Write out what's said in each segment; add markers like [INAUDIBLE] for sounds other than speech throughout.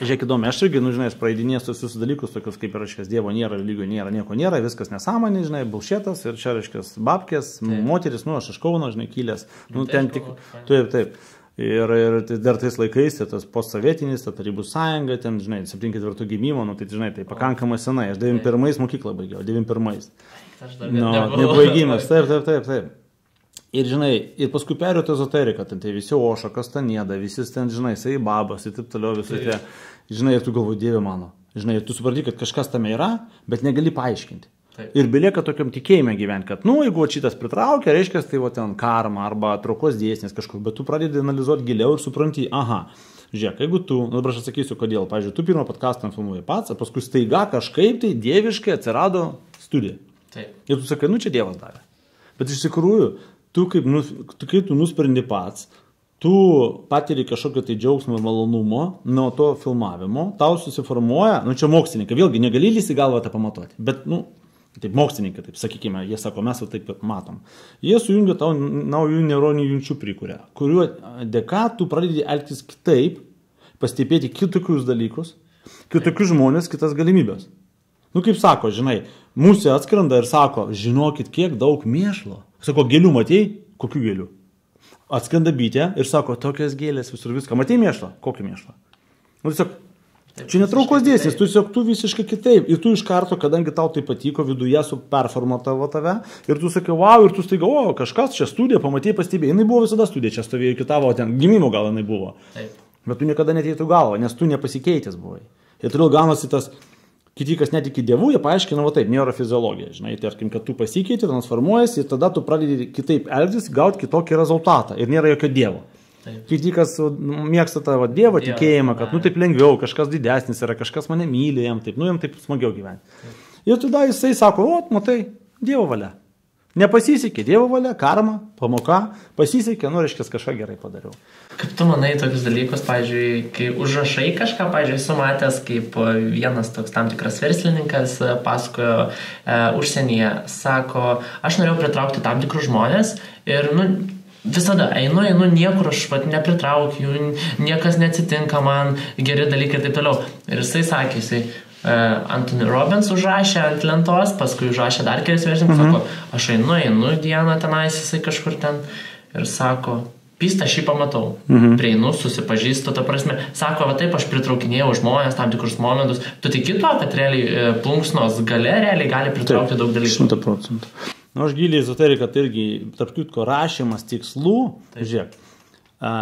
Žiūrėk, įdomu, aš irgi, nu, žinai, aš praeidinėsiu visus dalykus, tokius kaip ir, reiškia, Dievo nėra, lygio nėra, nieko nėra, viskas nesąmonė, žinai, bulšėtas ir čia, reiškia, babkės, taip. moteris, nu, aš iš Kauno, žinai, kilęs, nu, ten tik, taip, taip. Ir, ir dar tais laikais, tai tas postsovietinis, ta tarybų sąjunga, ten, žinai, 74 gimimo, nu, tai, žinai, tai pakankamai senai. Aš 91 mokyklą baigiau, 91. Aš dar Nu, nebaigimas, taip, taip, taip, taip. Ir, žinai, ir paskui perėjo ezoteriką, ten tai visi ošo, kas ten nėda, visi ten, žinai, sai babas ir taip toliau, visi tie, žinai, ir tu galvoji, Dieve mano. Žinai, ir tu supranti, kad kažkas tame yra, bet negali paaiškinti. Taip. Ir belieka tokiam tikėjime gyventi, kad, nu, jeigu šitas pritraukia, reiškia, tai va ten karma arba traukos dėsnis kažkoks, bet tu pradedi analizuoti giliau ir supranti, aha, žiūrėk, jeigu tu, nu dabar aš atsakysiu, kodėl, pavyzdžiui, tu pirmą podcastą filmuoji pats, o paskui staiga kažkaip tai dieviškai atsirado studija. Taip. Ir tu sakai, nu čia Dievas davė. Bet iš tikrųjų, tu kaip, nu, tu, kaip tu nusprendi pats, tu patiri kažkokio tai džiaugsmo ir malonumo nuo to filmavimo, tau susiformuoja, nu čia mokslininkai, vėlgi negali lysi galvą tą pamatuoti, bet, nu, taip mokslininkai, taip sakykime, jie sako, mes jau taip matom. Jie sujungia tau naujų neuroninių jungčių prikuria, kuriuo dėka tu pradedi elgtis kitaip, pastebėti kitokius dalykus, kitokius žmonės, kitas galimybės. Nu, kaip sako, žinai, mūsų atskrenda ir sako, žinokit, kiek daug mėšlo. Sako, gėlių matėjai? Kokių gėlių? Atskrenda bitė ir sako, tokias gėlės visur viską. Matėjai mėšlą? Kokį mėšlą? Nu, tiesiog, čia netraukos dėsnis, tu tiesiog tu visiškai kitaip. Ir tu iš karto, kadangi tau tai patiko, viduje su performatavo tave. Ir tu sakai, wow, ir tu staiga, o, kažkas čia studija, pamatėjai, pastebėjai. Jis buvo visada studija, čia stovėjo iki tavo, ten gimimo gal jinai buvo. Taip. Bet tu niekada neteitų galvą, nes tu nepasikeitęs buvai. Ir todėl gaunasi tas, kiti, kas netiki dievų, jie paaiškina, va taip, neurofiziologija. Žinai, tarkim, kad tu pasikeiti, transformuojasi ir tada tu pradedi kitaip elgtis, gauti kitokį rezultatą. Ir nėra jokio dievo. Taip. Kiti, kas nu, mėgsta tą va, dievo Dievą, tikėjimą, kad, nu, ai. taip lengviau, kažkas didesnis yra, kažkas mane myli, jam taip, nu, jam taip smagiau gyventi. Ir tada jisai sako, o, matai, dievo valia. Nepasisekė, dievo valia, karma, pamoka, pasisekė, nu, reiškia, kažką gerai padariau. Kaip tu manai tokius dalykus, pavyzdžiui, kai užrašai kažką, pavyzdžiui, esu matęs, kaip e, vienas toks tam tikras verslininkas e, pasakojo e, užsienyje, sako, aš norėjau pritraukti tam tikrus žmonės ir, nu, visada einu, einu, niekur aš vat, nepritraukiu, niekas neatsitinka man, geri dalykai ir taip toliau. Ir jisai sakė, jisai uh, Anthony Robbins užrašė ant lentos, paskui užrašė dar kelias verslininkas, mhm. sako, aš einu, einu dieną tenais, jisai kažkur ten ir sako, pystą šį pamatau. Mhm. Prieinu, susipažįstu, ta prasme, sako, va taip aš pritraukinėjau žmonės tam tikrus momentus. Tu tiki tuo, kad realiai e, plunksnos gale realiai gali pritraukti daug dalykų. Šimta procentų. Nu, aš giliai ezoteriką, tai irgi, tarp kitko, rašymas tikslų, žiūrėk, a,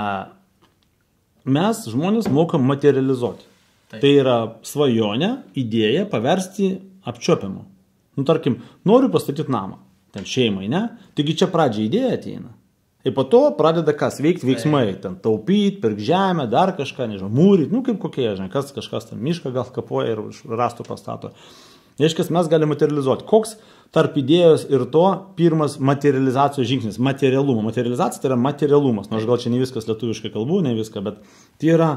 mes žmonės mokam materializuoti. Taip. Tai yra svajonę, idėją paversti apčiopiamu. Nu, tarkim, noriu pastatyti namą, ten šeimai, ne? Taigi čia pradžia idėja ateina. Ir po to pradeda kas veikti veiksmai, ten taupyti, pirkti žemę, dar kažką, nežinau, mūryti, nu kaip kokie, žinai, kas kažkas ten mišką gal kapoja ir rastų pastato. Reiškia, mes galime materializuoti. Koks tarp idėjos ir to pirmas materializacijos žingsnis - materialumo. Materializacija tai yra materialumas. Nors gal čia ne viskas lietuviškai kalbu, ne viską, bet tai yra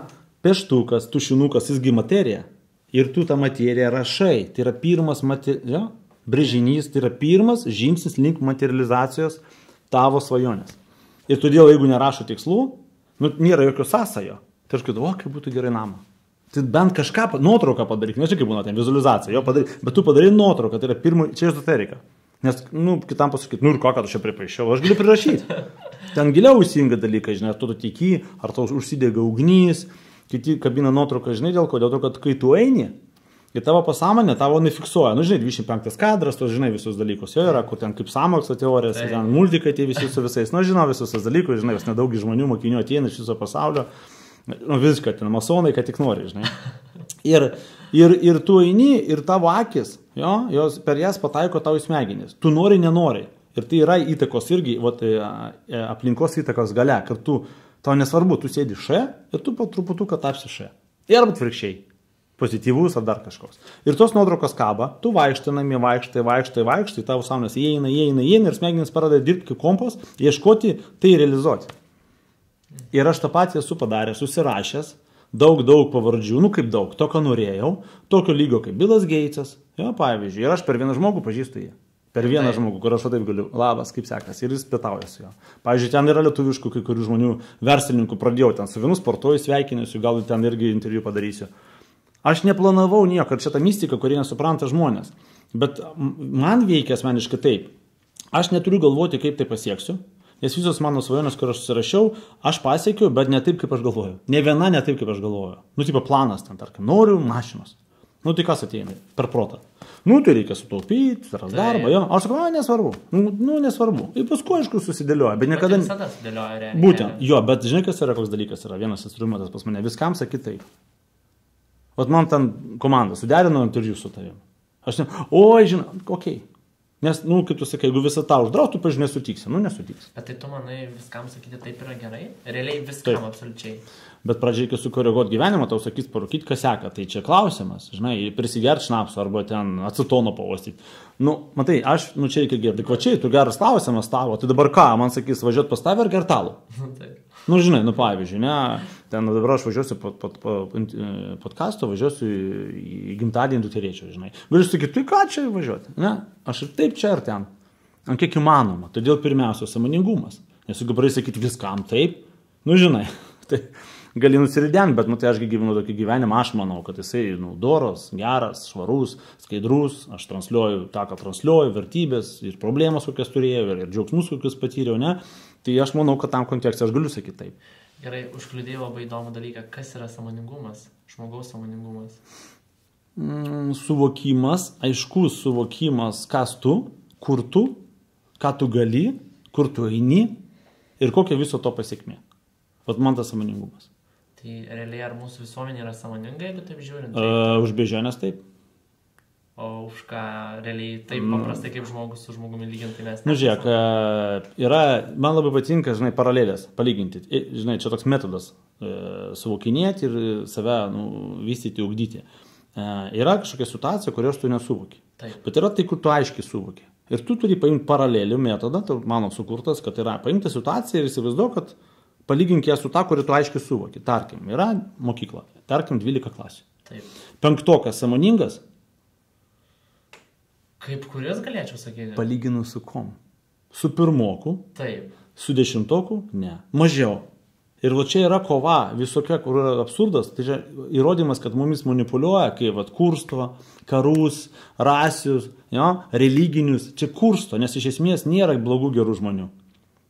peštukas, tušinukas, jisgi materija. Ir tu tą materiją rašai. Tai yra pirmas mate... jo, brėžinys, tai yra pirmas žingsnis link materializacijos tavo svajonės. Ir todėl, jeigu nerašo tikslų, nu, nėra jokio sąsajo. Tai aš galvoju, o kaip būtų gerai namą. Tai bent kažką, nuotrauką padaryk, nežinau kaip būna ten vizualizacija, jo padaryk, bet tu padarai nuotrauką, tai yra pirmo, čia ezoterika. Nes, nu, kitam pasakyti, nu ir ką, kad aš čia pripaišiau, aš galiu prirašyti. [LAUGHS] Ten giliau įsijungia dalykai, žinai, ar tu tiki, ar tau užsidega ugnys, kiti kabina nuotrauką, žinai, dėl ko, dėl to, kad kai tu eini, į tavo pasąmonę tavo nefiksuoja. Nu, žinai, 25 kadras, tu žinai visus dalykus. Jo yra, kur ten kaip samokslo teorijas, Taip. ten multikai tie visi su visais. Nu, žinau visus tos dalykus, žinai, vis nedaug žmonių mokinių ateina iš viso pasaulio. Nu, viską, ten masonai, kad tik nori, žinai. [LAUGHS] Ir, ir, ir tu eini, ir tavo akis, jo, jos per jas pataiko tavo į smegenis. Tu nori, nenori. Ir tai yra įtakos irgi, vat, e, e, aplinkos įtakos gale, kad tu, tau nesvarbu, tu sėdi še ir tu po truputuką tapsi še. Ir atvirkščiai. Pozityvus ar dar kažkoks. Ir tos nuotraukos kaba, tu vaikštai namie, vaikštai, vaikštai, vaikštai, tavo sąmonės įeina, įeina, įeina ir smegenys pradeda dirbti kaip kompas, ieškoti, tai realizuoti. Ir aš tą patį esu padaręs, susirašęs, daug, daug pavardžių, nu kaip daug, to, ko norėjau, tokio lygio kaip Bilas Geitsas, jo, pavyzdžiui, ir aš per vieną žmogų pažįstu jį. Per vieną Taip. žmogų, kur aš taip galiu, labas, kaip sekasi, ir jis pietauja su juo. Pavyzdžiui, ten yra lietuviškų kai kurių žmonių, verslininkų, pradėjau ten su vienu sportuoju, sveikinsiu, gal ten irgi interviu padarysiu. Aš neplanavau nieko, ir čia ta mistika, kurie nesupranta žmonės. Bet man veikia asmeniškai taip. Aš neturiu galvoti, kaip tai pasieksiu, nes visos mano svajonės, kur aš susirašiau, aš pasiekiau, bet ne taip, kaip aš galvoju. Ne viena ne taip, kaip aš galvoju. Nu, tipo planas ten, tarkim, noriu mašinos. Nu, tai kas ateina? Per protą. Nu, tai reikia sutaupyti, ras darbą, jo. Aš sakau, "a, nesvarbu. Nu, nu, nesvarbu. Ir paskui, aišku, susidėlioja, bet niekada... Bet visada sudėlioja realiai. Būtent, jo, bet žinai, kas yra koks dalykas, yra vienas instrumentas pas mane, viskam sakyt taip. Vat man ten komanda suderino interviu su tavim. Aš ne, oi, žinai, okei. Okay. Nes, nu, kaip tu sakai, jeigu visą tą uždraustų, pažiūrėjau, nesutiksi, nu, nesutiksi. Bet tai tu manai viskam sakyti taip yra gerai? Realiai viskam taip. absoliučiai. Bet pradžiai, kai sukoreguot gyvenimą, tau sakys parūkyti, kas seka. Tai čia klausimas, žinai, prisigert šnapsų arba ten acetono pavostyti. Nu, matai, aš, nu čia reikia gerti. Kvačiai, tu geras klausimas tavo, tai dabar ką, man sakys, važiuot pas tave ar gertalų? [LAUGHS] taip. Nu, žinai, nu pavyzdžiui, ne, ten dabar aš važiuosiu po, po, po e, podcast'o, važiuosiu į, į gimtadienį duterėčiau, žinai. Galiu sakyti, tai ką čia važiuoti? Ne, aš ir taip čia ar ten. Ant kiek įmanoma. Todėl pirmiausia, samoningumas. Nes jeigu pradėsi sakyti viskam taip, nu žinai, [LAUGHS] tai gali nusiridenti, bet, nu tai ašgi gyvenu tokį gyvenimą, aš manau, kad jisai, nu, doras, geras, švarus, skaidrus, aš transliuoju tą, ką transliuoju, vertybės ir problemas, kokias turėjau, ir, ir džiaugsmus, kokius patyriau, ne. Tai aš manau, kad tam kontekste aš galiu sakyti taip. Gerai, užkliudėjau labai įdomų dalyką. Kas yra samoningumas? Žmogaus samoningumas. Mm, suvokimas, aiškus suvokimas, kas tu, kur tu, ką tu gali, kur tu eini ir kokia viso to pasiekmė. Vat man tas samoningumas. Tai realiai ar mūsų visuomenė yra samoninga, jeigu taip žiūrint? Uh, už bežionės taip. O už ką realiai taip paprastai kaip žmogus su žmogumi lyginti mes. Nu, žiūrėk, yra, man labai patinka, žinai, paralelės, palyginti. Žinai, čia toks metodas e, - suvokinėti ir save nu, vystyti, ugdyti. E, Yra kažkokia situacija, kurios tu nesuvoki. Taip. Bet yra tai, kur tu aiškiai suvoki. Ir tu turi paimti paralelių metodą, tai mano sukurtas, kad yra paimti situaciją ir įsivaizduok, kad palygink ją su ta, kurį tu aiškiai suvoki. Tarkim, yra mokykla, tarkim, 12 klasių. Taip. Penktokas samoningas, Kaip kuris galėčiau sakyti? palyginus su kom? Su pirmoku, Taip. Su dešimtoku? Ne. Mažiau. Ir va čia yra kova visokia, kur yra absurdas. Tai čia įrodymas, kad mumis manipuliuoja, kai va kursto, karus, rasius, jo, religinius. Čia kursto, nes iš esmės nėra blogų gerų žmonių.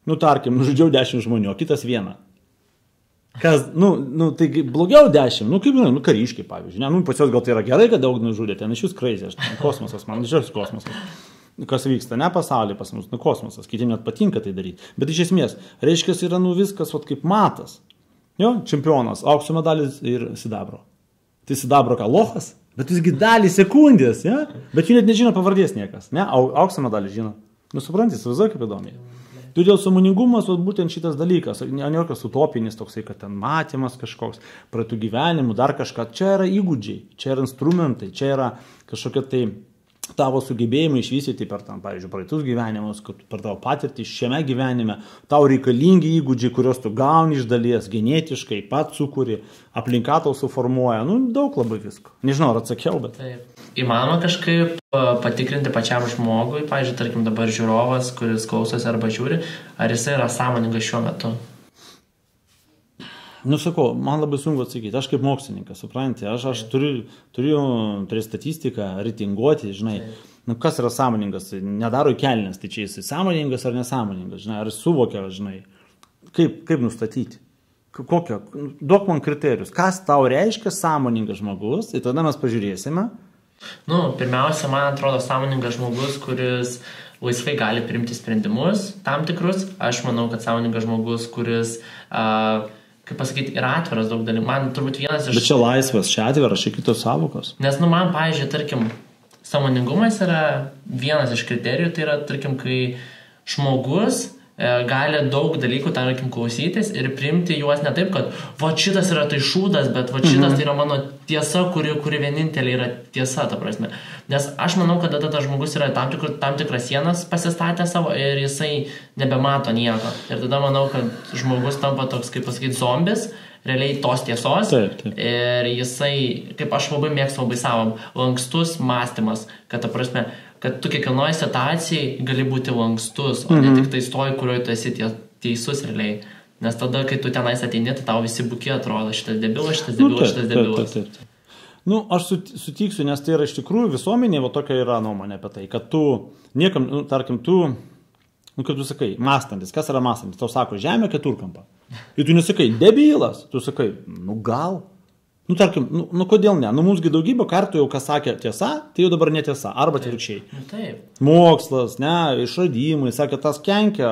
Nu, tarkim, nužudžiau dešimt žmonių, o kitas vieną. Kas, nu, nu, tai blogiau dešimt, nu, kaip, nu, kariškiai, pavyzdžiui. Ne, nu, pas juos gal tai yra gerai, kad daug nužudė, ten iš jūs kraizė, kosmosas, man didžiausias kosmosas. Kas vyksta, ne pasaulyje pas mus, nu, kosmosas, kitiems net patinka tai daryti. Bet iš esmės, reiškia, yra, nu, viskas, vat, kaip matas. Jo, čempionas, aukso medalis ir sidabro. Tai sidabro ką, lohas? Bet visgi dalį sekundės, ja? Bet jų net nežino pavardės niekas, ne? Au, aukso medalį žino. Nu, suprantate, įsivaizduoju kaip įdomiai. Todėl samoningumas, būtent šitas dalykas, ne jokios utopinis toksai, kad ten matymas kažkoks, praeitų gyvenimų, dar kažką, čia yra įgūdžiai, čia yra instrumentai, čia yra kažkokie tai tavo sugebėjimai išvystyti per, tam, pavyzdžiui, praeitus gyvenimus, per tavo patirtį šiame gyvenime, tau reikalingi įgūdžiai, kuriuos tu gauni iš dalies, genetiškai, pats sukūri, aplinka tau suformuoja, nu, daug labai visko. Nežinau, ar atsakiau, bet. Taip. Įmanoma kažkaip patikrinti pačiam žmogui, pavyzdžiui, tarkim dabar žiūrovas, kuris klausosi arba žiūri, ar jisai yra sąmoningas šiuo metu. Nu, sakau, man labai sunku atsakyti, aš kaip mokslininkas, suprantate, aš, aš turiu, turiu, turiu statistiką, reitinguoti, žinai, nu, kas yra sąmoningas, nedaro kelnes, tai čia jis sąmoningas ar nesąmoningas, žinai, ar suvokia, žinai, kaip, kaip nustatyti. Kokio, duok man kriterijus, kas tau reiškia sąmoningas žmogus, ir tada mes pažiūrėsime. Nu, pirmiausia, man atrodo, sąmoningas žmogus, kuris laisvai gali priimti sprendimus tam tikrus. Aš manau, kad sąmoningas žmogus, kuris, a, kaip pasakyti, yra atviras daug dalykų. Man turbūt vienas iš... Bet čia laisvas, čia atviras, čia kitos savokos. Nes, nu, man, pavyzdžiui, tarkim, samoningumas yra vienas iš kriterijų, tai yra, tarkim, kai žmogus gali daug dalykų, tarkim, klausytis ir priimti juos ne taip, kad va šitas yra tai šūdas, bet va šitas mhm. tai yra mano tiesa, kuri, kuri vienintelė yra tiesa, ta prasme. Nes aš manau, kad tada tas žmogus yra tam, tikr, tam tikras sienas pasistatę savo ir jisai nebemato nieko. Ir tada manau, kad žmogus tampa toks, kaip pasakyti, zombis, realiai tos tiesos. Taip, taip. Ir jisai, kaip aš labai mėgstu labai savo, lankstus mąstymas, kad, ta prasme, kad tu kiekvienoje situacijai gali būti lankstus, o Mhm. ne tik tai stoj, kurioje tu esi teisus realiai. Nes tada, kai tu tenais ateini, tai tau visi bukie atrodo, šitas debilas, šitas Nu, debilas, taip, šitas taip, debilas. taip, taip. Nu, aš sut- sutiksiu, nes tai yra iš tikrųjų visuomenė, va tokia yra nuomonė apie tai, kad tu niekam, nu, tarkim, tu, nu, kaip tu sakai, mąstantis, kas yra mąstantis, tau sako žemė keturkampa. Ir tu nesakai, debilas, tu sakai, nu gal. Nu, tarkim, nu, nu kodėl ne? Nu, mūsgi daugybę kartų jau kas sakė tiesa, tai jau dabar netiesa, arba atvirkščiai. Nu, taip. Mokslas, ne, išradimai, sakė, tas kenkia,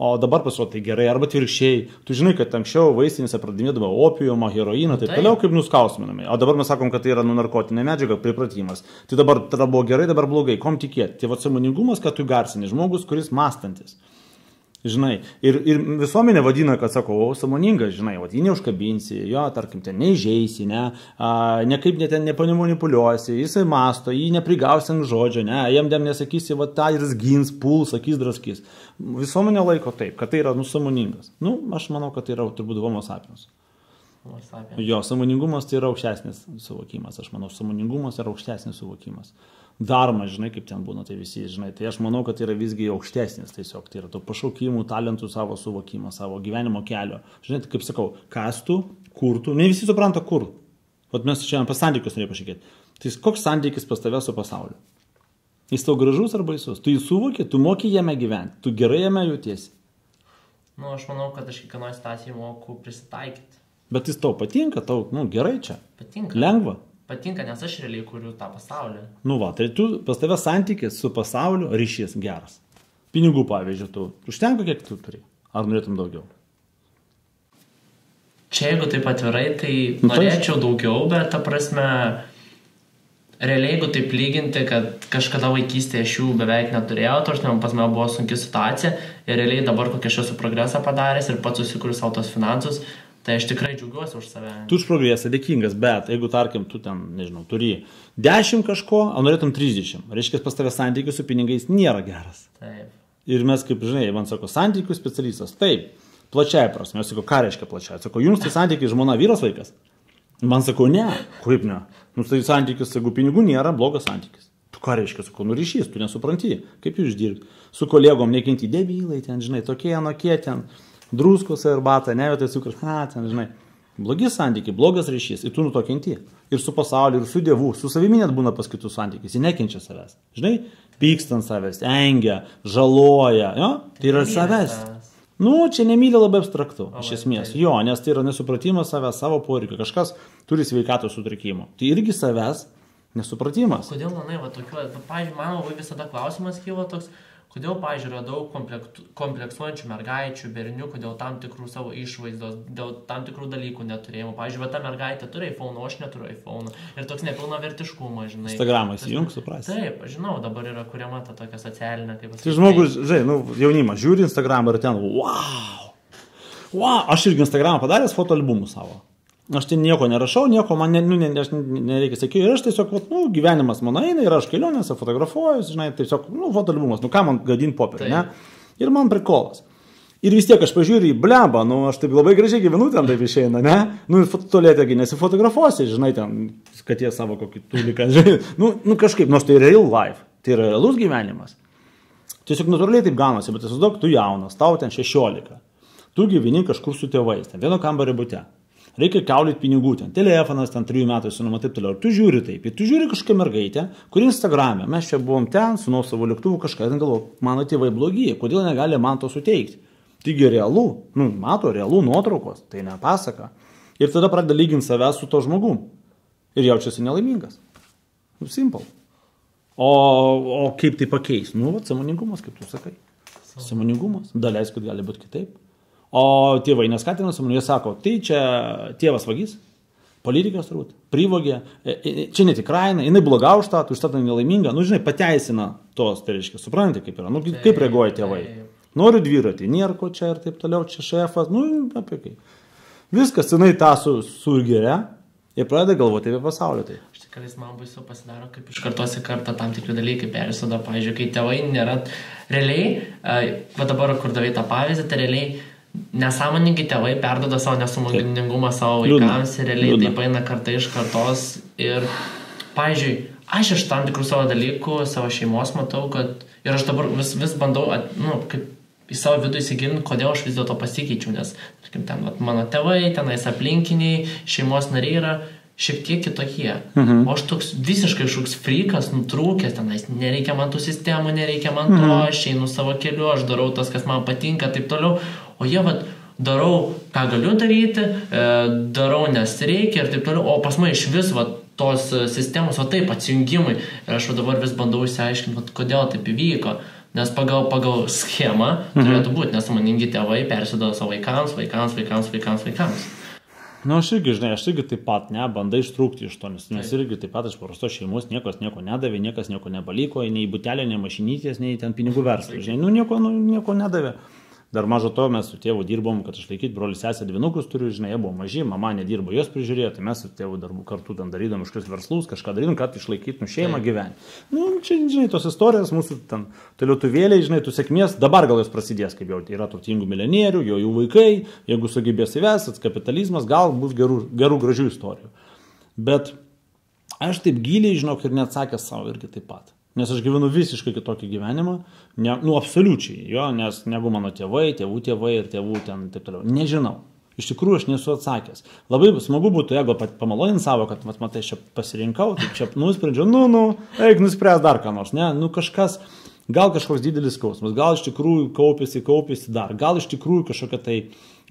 o dabar pasirodo tai gerai, arba atvirkščiai. Tu žinai, kad anksčiau vaistinėse pradėdavo opiumą, heroiną, taip Taip. toliau, kaip nuskausminami. O dabar mes sakom, kad tai yra nu, narkotinė medžiaga, pripratimas. Tai dabar tada buvo gerai, dabar blogai. Kom tikėti? Tai va samoningumas, kad tu garsini žmogus, kuris mąstantis. Žinai, ir, ir visuomenė vadina, kad sako, o samoningas, žinai, o jį neužkabinsi, jo, tarkim, ten neižeisi, ne, a, nekaip net ten nepanimuliuosi, jisai masto, jį neprigausi ant žodžio, ne, jam dem nesakysi, va tą ir gins, puls, sakys, draskys. Visuomenė laiko taip, kad tai yra nusamoningas. Nu, aš manau, kad tai yra turbūt. Homo sapiens. Jo, samoningumas tai yra aukštesnis suvokimas, aš manau, samoningumas yra aukštesnis suvokimas. Darma, žinai, kaip ten būna, tai visi, žinai, tai aš manau, kad tai yra visgi aukštesnis tiesiog, tai yra to pašaukimų, talentų savo suvokimo, savo gyvenimo kelio. Žinai, tai kaip sakau, kas tu, kur tu, ne visi supranta, kur. Vat mes šiandien apie santykius norėjome pažiūrėti. Tai koks santykis pas tave su pasauliu? Jis tau gražus ar baisus? Tu jį suvoki, tu moki jame gyventi, tu gerai jame jautiesi. Nu, aš manau, kad aš kiekvienoje situacijoje moku prisitaikyti. Bet jis tau patinka, tau, nu, gerai čia. Patinka. Lengva. Patinka, nes aš realiai kuriu tą pasaulį. Nu va, tai tu pas tave santykis su pasauliu ryšys geras. Pinigų, pavyzdžiui, tu užtenka, kiek tu turi. Ar norėtum daugiau? Čia jeigu taip atvirai, tai Nu, tai- norėčiau daugiau, bet ta prasme, realiai jeigu taip lyginti, kad kažkada vaikystėje aš jų beveik neturėjau, aš man pas mane buvo sunki situacija ir realiai dabar kokią aš esu progresą padaręs ir pats susikuriu savo tos finansus, tai aš tikrai džiaugiuosi už save. Tu už progresą dėkingas, bet jeigu, tarkim, tu ten, nežinau, turi 10 kažko, o norėtum 30, reiškia, pas tave santykis su pinigais nėra geras. Taip. Ir mes, kaip žinai, man sako, santykių specialistas, taip, plačiai prasme, aš sakau, ką reiškia plačiai, sakau, jums tai santykiai žmona vyras vaikas. Man sako, ne, kaip ne, nu tai santykis, jeigu pinigų nėra, blogas santykis. Tu ką reiškia, sakau, nu ryšys, tu nesupranti, kaip jūs dirbti. Su kolegom nekinti debylai, ten, žinai, tokie, anokie ten, druskos ir bata, ne, tai cukras, ha, ten, žinai. Blogi santykiai, blogas ryšys, ir tu nu to kenti. Ir su pasauliu, ir su dievu, su savimi net būna pas kitus santykiais, jis nekenčia savęs. Žinai, pyksta ant savęs, engia, žaloja, jo, tai yra savęs. Nu, čia nemylė labai abstraktu, iš esmės. Jo, nes tai yra nesupratimas savęs, savo poreikio. Kažkas turi sveikatos sutrikimų. Tai irgi savęs nesupratimas. Kodėl, manai, va tokiu, pavyzdžiui, man labai visada klausimas kyla toks, kodėl, pavyzdžiui, yra daug kompleksuojančių mergaičių, berniukų dėl tam tikrų savo išvaizdos, dėl tam tikrų dalykų neturėjimo. Pavyzdžiui, ta mergaitė turi iPhone, o aš neturiu iPhone. Ir toks nepilna vertiškumas, žinai. Instagramą Tas- įsijung, suprasi. Taip, žinau, dabar yra kuriama ta tokia socialinė, kaip Tai žmogus, žinai, nu, jaunimas žiūri Instagramą ir ten, wow. Wow, aš irgi Instagramą padaręs fotoalbumų savo. Aš ten nieko nerašau, nieko man ne, nu, ne, aš ne- nereikia sakyti. Ir aš tiesiog, vat, nu, gyvenimas mano eina ir aš kelionėse fotografuoju, žinai, tiesiog, nu, fotoalbumas, nu, ką man gadin popierį, ne? Ir man prikolas. Ir vis tiek aš pažiūriu į blebą, nu, aš taip labai gražiai gyvenu ten taip išeina, ne? Nu, ir tolėtėgi nesifotografuosi, žinai, ten, kad jie savo kokį tuliką, [LAUGHS] žinai. Nu, nu, kažkaip, nors tai real life, tai yra realus gyvenimas. Tiesiog natūraliai taip gaunasi, bet įsivaizduok, tu jaunas, tau ten 16. Tu gyveni kažkur su tėvais, ten vieno kambario būte. Reikia kaulyti pinigų, ten telefonas, ten 3 metų senuma, taip toliau. Ir tu žiūri taip, ir tu žiūri kažkokią mergaitę, kuri Instagram'e, mes čia buvom ten, su nuo savo lėktuvu kažką, ten galvoju, mano tėvai blogi, kodėl negali man to suteikti. Taigi realu, nu, mato, realu nuotraukos, tai ne pasaka. Ir tada pradeda lyginti save su to žmogum. Ir jaučiasi nelaimingas. Nu, simple. O, o kaip tai pakeis? Nu, va, samoningumas, kaip tu sakai. Samoningumas. Daleis, kad gali būti kitaip. O tėvai neskatina samoningai, sako, tai čia tėvas vagis, politikas turbūt, privogė, e, e, čia netikra jinai, bloga už tą, tu už tą nelaiminga, nu, žinai, pateisina tos, tai reiškia, suprantate, kaip yra, nu, kaip, reaguoja tėvai. Noriu dviratį, nėra ko čia ir taip toliau, čia šefas, nu, apie kaip. Viskas, jinai tą su, sugeria ir pradeda galvoti apie pasaulį. Tai. Iš tikrųjų, man baisu pasidaro, kaip iš kartos į kartą tam tikri dalykai persisoda. Pavyzdžiui, kai tėvai nėra realiai, e, va dabar, kur davai tą pavyzdį, tai realiai nesąmoningai tėvai perdoda savo nesumoningumą savo vaikams ir realiai Liūdna. taip eina kartai iš kartos. Ir, pavyzdžiui, aš iš tam tikrų savo dalykų, savo šeimos matau, kad ir aš dabar vis, vis bandau, at, nu, kaip į savo vidų įsigilinti, kodėl aš vis dėlto pasikeičiau, nes, tarkim, ten vat, mano tėvai, tenais aplinkiniai, šeimos nariai yra šiek tiek kitokie. Mhm. O aš toks visiškai šūks frikas, nutrūkęs tenais, nereikia man tų sistemų, nereikia man to, mhm. aš einu savo keliu, aš darau tas, kas man patinka, taip toliau. O jie, vad, darau, ką galiu daryti, e, darau, nes reikia ir taip toliau, o pas mane iš vis, vad, tos sistemos, o taip, atsijungimai. Ir aš dabar vis bandau įsiaiškinti, kodėl taip įvyko. Nes pagal, pagal schemą mhm. turėtų būti nesąmoningi tėvai persidavo savo vaikams, vaikams, vaikams, vaikams, vaikams. Na, nu, aš irgi, žinai, aš irgi taip pat, ne, bandai ištrūkti iš to, nes mes irgi taip pat iš prastos šeimos niekas nieko nedavė, niekas nieko nepaliko, nei butelio, nei mašinytės, nei ten pinigų verslą, žinai, nu nieko, nu, nieko nedavė. Dar mažo to mes su tėvu dirbom, kad išlaikyti brolius sesę dvinukus turiu, žinai, jie buvo maži, mama nedirbo, jos prižiūrėjo, tai mes su tėvu darbų kartu ten darydom kažkokius verslus, kažką darydom, kad išlaikytum šeimą gyvenimą. Nu, čia, žinai, tos istorijos mūsų ten, toliutuvėliai, žinai, tų sėkmės, dabar gal jos prasidės, kaip jau tai yra turtingų milijonierių, jo jų vaikai, jeigu sugebės įvestas kapitalizmas, gal bus gerų, gerų gražių istorijų. Bet aš taip giliai, žinok, ir neatsakęs savo irgi taip pat. Nes aš gyvenu visiškai kitokį gyvenimą, ne, nu absoliučiai, jo, nes negu mano tėvai, tėvų tėvai ir tėvų ten taip toliau. Nežinau. Iš tikrųjų aš nesu atsakęs. Labai smagu būtų, jeigu pamalonin savo, kad, mat, matai, čia pasirinkau, tai čia nusprendžiau, nu, nu, eik nuspręs dar ką nors, ne, nu kažkas, gal kažkoks didelis skausmas, gal iš tikrųjų kaupėsi, kaupėsi dar, gal iš tikrųjų kažkokia tai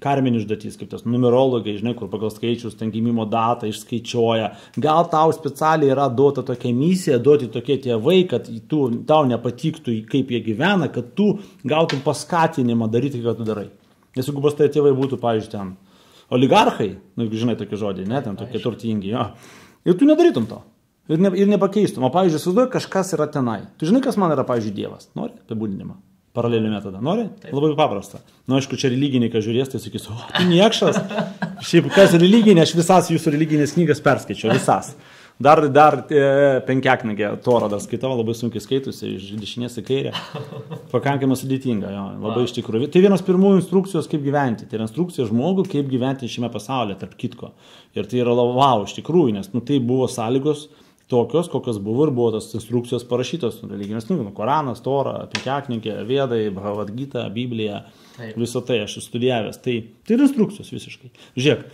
karminė užduotis, kaip tas numerologai, žinai, kur pagal skaičius ten gimimo datą išskaičiuoja. Gal tau specialiai yra duota tokia misija, duoti tokie tėvai, kad tu, tau nepatiktų, kaip jie gyvena, kad tu gautum paskatinimą daryti, ką tu darai. Nes jeigu pas tai tėvai būtų, pavyzdžiui, ten oligarchai, nu, žinai tokį žodį, ne, ten tokie turtingi, jo. Ir tu nedarytum to. Ir, ne, ir nepakeistum. O, pavyzdžiui, suduoju, kažkas yra tenai. Tu žinai, kas man yra, pavyzdžiui, Dievas. Nori apibūdinimą? Paralelių metodą. Nori? Taip. Labai paprasta. Na, nu, aišku, čia religiniai, kai žiūrės, tai sakysiu, o, tu niekšas. Šiaip, kas religinė, aš visas jūsų religinės knygas perskaičiau, visas. Dar, dar e, penkiaknagė Toro dar skaitau, labai sunkiai skaitusi, iš dešinės į kairę. Pakankamai sudėtinga, jo, labai iš tikrųjų. Tai vienas pirmųjų instrukcijos, kaip gyventi. Tai yra instrukcija žmogui, kaip gyventi šiame pasaulyje, tarp kitko. Ir tai yra wow, iš tikrųjų, nes nu, tai buvo sąlygos tokios, kokios buvo ir buvo tos instrukcijos parašytos, religinės knygos, nu, Koranas, Tora, Pikeknikė, Vėdai, Bhagavad Gita, Biblija, visą tai aš studijavęs. Tai, tai yra instrukcijos visiškai. Žiūrėk,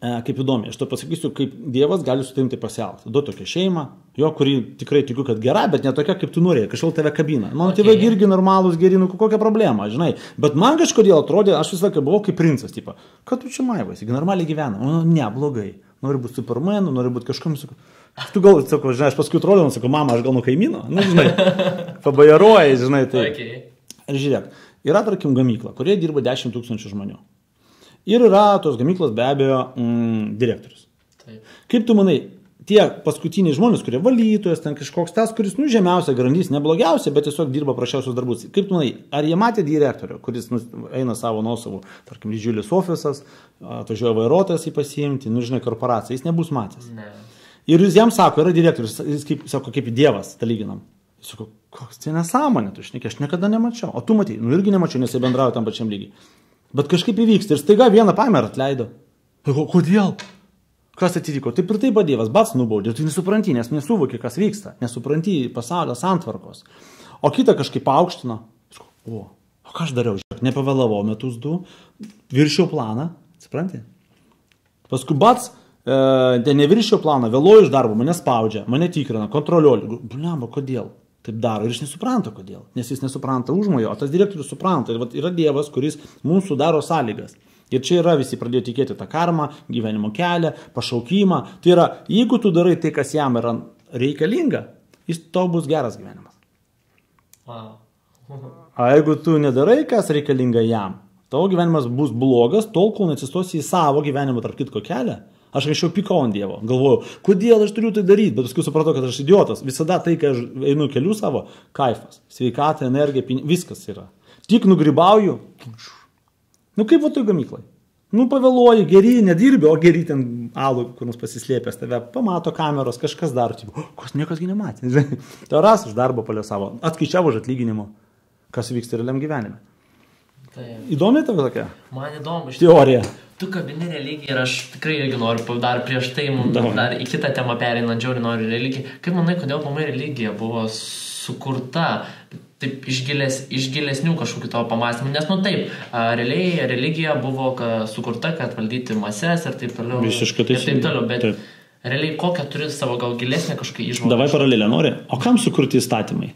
e, kaip įdomi, aš to pasakysiu, kaip Dievas gali su tavimi pasielgti. Du tokią šeimą, jo, kuri tikrai tikiu, kad gera, bet ne tokia, kaip tu norėjai, kažkaip tave kabina. Mano okay. tėvai irgi normalūs, geri, nu kokia problema, žinai. Bet man kažkodėl atrodė, aš visą laiką buvau kaip princas, tipo, kad tu čia maivasi, normaliai gyvena. O, ne, blogai. Nori būti supermenu, nori būti kažkam, sakau. Tu gal, sakau, žinai, aš paskui trolinu, sakau, mama, aš gal nuo kaimyno, nu, žinai, pabajaruoji, žinai, tai. Okay. Ir žiūrėk, yra, tarkim, gamykla, kurie dirba 10 tūkstančių žmonių. Ir yra tos gamyklos be abejo mm, direktorius. Taip. Kaip tu manai, tie paskutiniai žmonės, kurie valytojas, ten kažkoks tas, kuris, nu, žemiausia grandys, neblogiausia, bet tiesiog dirba prašiausius darbus. Kaip tu manai, ar jie matė direktorių, kuris nu, eina savo nuosavų, tarkim, didžiulis ofisas, atvažiuoja vairuotojas į pasiimti, nu, žinai, korporaciją, jis nebus matęs. Ne. Ir jis jam sako, yra direktorius, jis kaip, sako, kaip dievas, tai lyginam. Jis sako, koks tai nesąmonė, tu šneki, aš niekada nemačiau. O tu matai, nu irgi nemačiau, nes jie bendrauja tam pačiam lygiai. Bet kažkaip įvyksta ir staiga vieną pamerą atleido. O kodėl? Kas atitiko? Taip ir taip Dievas, bats nubaudė, tu nesupranti, nes nesuvoki, kas vyksta, nesupranti pasaulio santvarkos. O kitą kažkaip aukštino. O, o ką aš dariau, žiūrėk, nepavėlavau metus du, viršiau planą, supranti? Paskui bats, e, neviršiau planą, vėluoju iš darbo, mane spaudžia, mane tikrina, kontroliuoju. Bliamba, kodėl? Taip daro ir jis nesupranta kodėl, nes jis nesupranta užmojo, o tas direktorius supranta. Ir vat, yra Dievas, kuris mums sudaro sąlygas. Ir čia yra visi pradėjo tikėti tą karmą, gyvenimo kelią, pašaukimą. Tai yra, jeigu tu darai tai, kas jam yra reikalinga, jis to bus geras gyvenimas. A jeigu tu nedarai, kas reikalinga jam, tavo gyvenimas bus blogas, tol kol neatsistosi į savo gyvenimo tarp kitko kelią Aš anksčiau pikau ant Dievo, galvojau, kodėl aš turiu tai daryti, bet paskui supratau, kad aš idiotas. Visada tai, kai aš einu keliu savo, kaifas, sveikata, energija, pin... viskas yra. Tik nugrybauju. Nu kaip toj gamyklai. Nu pavėluoji, geri, nedirbi, o geri ten alų, kur nors pasislėpęs tave, pamato kameros, kažkas daro, tipo, kas niekasgi nematė. [LAUGHS] Tai ras iš darbo palė savo, atskaičiavo už atlyginimo, kas vyksta realiam gyvenime. Taip. Įdomi tavo tokia Man įdomu, teorija. Tu kabini religiją ir aš tikrai irgi noriu dar prieš tai, Davai. dar į kitą temą pereinant, žiauri noriu religiją. Kaip manai, kodėl pamai religija buvo sukurta taip iš, gilės, iš gilesnių kažkokių tavo pamastymų? Nes, nu taip, realiai religija buvo ka, sukurta, kad valdyti mases ir taip toliau. Visiškai Ir taip toliau, bet Taip. realiai kokią turi savo gal gilesnę kažkokią įžvalgą? Davai paralelę nori. O kam sukurti įstatymai?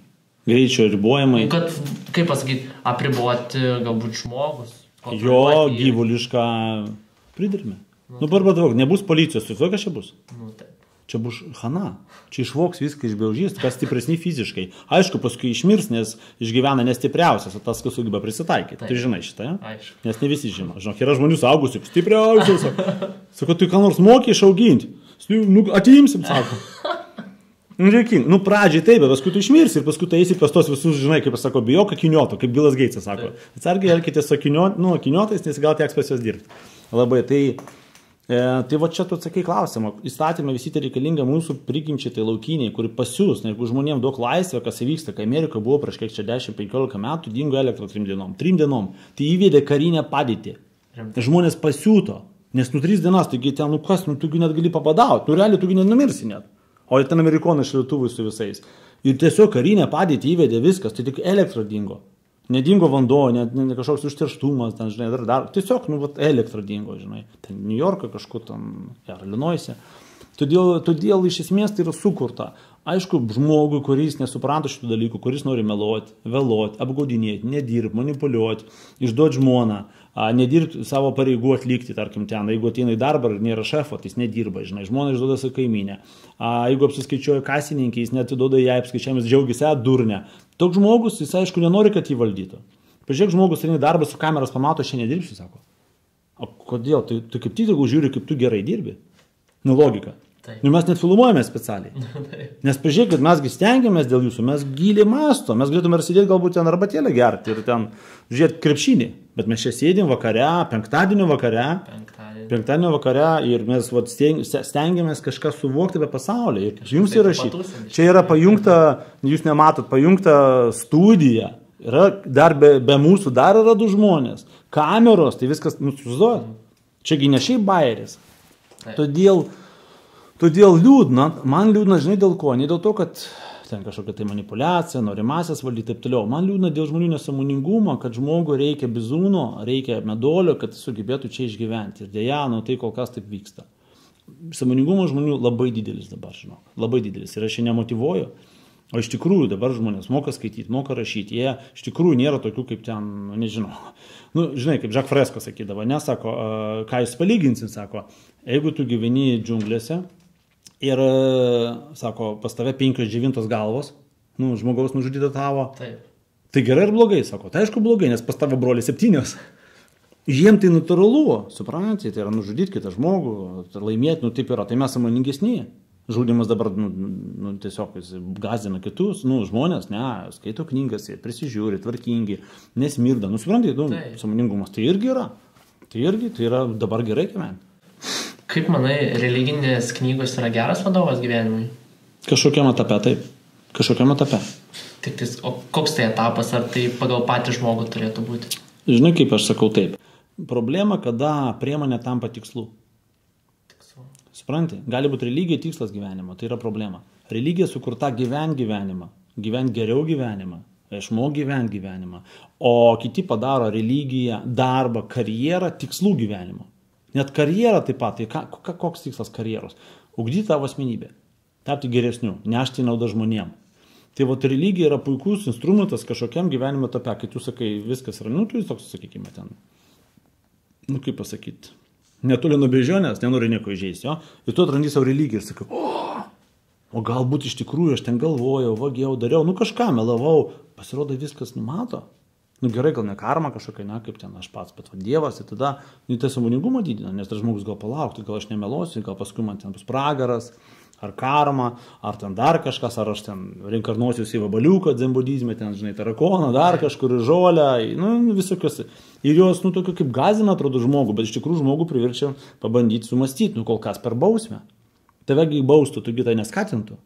Greičio ribojimai. Kad, kaip pasakyti, apriboti galbūt žmogus. Jo gyvulišką pridirbime. Nu, barba daug, nebus policijos, tu kas čia bus? Nu, taip. Čia bus Hana. Čia išvoks viską išbeužys, kas stipresni fiziškai. Aišku, paskui išmirs, nes išgyvena nestipriausias, o tas, kas sugeba prisitaikyti. Taip. Tu žinai šitą, ja? Aišku. Nes ne visi žino. Žinok, yra žmonių saugusių, stipriausias. [LAUGHS] Sako, tu ką nors moki išauginti. Nu, atimsim, sako. [LAUGHS] Nu, reikia, nu, pradžiai taip, bet paskui tu išmirsi ir paskui tu eisi pas tos visus, žinai, kaip sako, bijok akinioto, kaip Bilas Geitsas sako. Atsargiai elkite su akinio, nu, akiniotais, nes gal teks pas juos dirbti. Labai, tai, e, tai va čia tu atsakai klausimą. Įstatymai visi tai reikalinga mūsų prigimčiai, tai laukiniai, kuri pasiūs, na, jeigu žmonėms daug laisvė, kas įvyksta, kai Amerika buvo prieš kiek čia 10-15 metų, dingo elektra trim dienom. Trim dienom. Tai įvedė karinę padėtį. Žmonės pasiūto. Nes nu tris dienas, taigi ten, nu kas, nu tugi net gali papadauti, nu realiai tugi net numirsi net. O ten amerikonai šiltuvai su visais. Ir tiesiog karinę padėtį įvedė viskas, tai tik elektra dingo. Nedingo vanduo, net ne, ne kažkoks užterštumas, ten, žinai, dar, dar. Tiesiog, nu, vat, elektra dingo, žinai. Ten New York'e kažkur tam, ar Illinois'e. Todėl, todėl iš esmės tai yra sukurta. Aišku, žmogui, kuris nesupranta šitų dalykų, kuris nori meluoti, vėluoti, apgaudinėti, nedirbti, manipuliuoti, išduoti žmoną, nedirbti savo pareigų atlikti, tarkim, ten, jeigu ateina į darbą ir nėra šefo, tai jis nedirba, žinai, žmona išduoda savo kaiminę. A, jeigu apsiskaičiuoja kasininkį, jis netiduoda ją apskaičiavimus, džiaugiasi, durnė. Toks žmogus, jis aišku, nenori, kad jį valdytų. Pažiūrėk, žmogus eina į darbą su kameros pamato, šiandien dirbsiu, sako. O kodėl? Tu, tu kaip tik jeigu žiūri, kaip tu gerai dirbi. Nu, logika. Taip. Ir mes net filmuojame specialiai. [LAUGHS] Nes pažiūrėkit, mesgi stengiamės dėl jūsų, mes giliai masto, mes galėtume ir sėdėti galbūt ten arbatėlę gerti ir ten žiūrėti krepšinį. Bet mes čia sėdėm vakare, penktadienio vakare, Penktadienį. penktadienio vakare ir mes vat, steng- stengiamės kažką suvokti apie pasaulį. Ir jums tai įrašyti. Čia yra pajungta, jūs nematot, pajungta studija. Yra dar be, be mūsų, dar yra du žmonės. Kameros, tai viskas, nu, suzuojat. Čiagi ne šiaip bairis. Todėl, todėl liūdna, man liūdna, žinai, dėl ko? Ne dėl to, kad ten kažkokia tai manipulacija, norimasias valdyti ir taip toliau. Man liūdna dėl žmonių nesamoningumo, kad žmogui reikia bizūno, reikia medolio, kad sugebėtų čia išgyventi. Ir dėja, nu tai kol kas taip vyksta. Samoningumo žmonių labai didelis dabar, žinau. Labai didelis. Ir aš jį nemotivuoju. O iš tikrųjų dabar žmonės moka skaityti, moka rašyti. Jie iš tikrųjų nėra tokių kaip ten, nu, nežinau. [LAUGHS] Nu, žinai, kaip Žak Fresko sakydavo, nesako, ką jūs palyginsit, sako, jeigu tu gyveni džiunglėse ir, sako, pas tave penkios džiovintos galvos, nu, žmogaus nužudyta tavo, Taip. Tai gerai ir blogai, sako. Tai aišku blogai, nes pas tavo broliai septynios. Jiem tai natūralu, suprantate, tai yra nužudyti kitą žmogų, tai laimėti, nu taip yra, tai mes samoningesni. Žudimas dabar nu, nu, tiesiog gazina kitus, nu, žmonės, ne, skaito knygas, prisižiūri, tvarkingi, nesmirda, nu, suprantate, nu, samoningumas tai irgi yra. Tai irgi, tai yra dabar gerai gyventi. Kaip manai, religinės knygos yra geras vadovas gyvenimui? Kažkokiam etape, taip. Kažkokiam etape. Tik tais, o koks tai etapas, ar tai pagal patį žmogų turėtų būti? Žinai, kaip aš sakau taip. Problema, kada priemonė tampa tikslu. Tikslu. Supranti, gali būti religija tikslas gyvenimo, tai yra problema. Religija sukurta gyventi gyvenimą, gyventi geriau gyvenimą, išmok gyventi gyvenimą. O kiti padaro religiją, darbą, karjerą tikslų gyvenimo. Net karjera taip pat, tai ko- koks tikslas karjeros? Ugdyti tavo asmenybę, tapti geresniu, nešti naudą žmonėm. Tai va, religija yra puikus instrumentas kažkokiam gyvenimo etape, kai tu sakai, viskas yra, nu, tu toks, sakykime, ten nu kaip pasakyti, netoli nuo bežionės, nenori nieko įžeisti, jo, ir tu atrandi savo religiją ir sakai, o, o galbūt iš tikrųjų aš ten galvojau, vagiau, dariau, nu kažką melavau, pasirodo viskas numato. Nu gerai, gal ne karma kažkokia, ne, kaip ten aš pats, bet va, Dievas, ir tada nu, tai samoningumą didina, nes tas žmogus gal palaukti, gal aš nemelosiu, gal paskui man ten bus pragaras, ar karma, ar ten dar kažkas, ar aš ten reinkarnuosiu į vabaliuką, dzembudizmę, ten, žinai, tarakoną, dar kažkur žolę, nu, visokios. Ir jos, nu, tokio kaip gazina, atrodo, žmogų, bet iš tikrųjų žmogų priverčia pabandyti sumastyti, nu, kol kas per bausmę. Tavegi baustų, tugi tai neskatintų.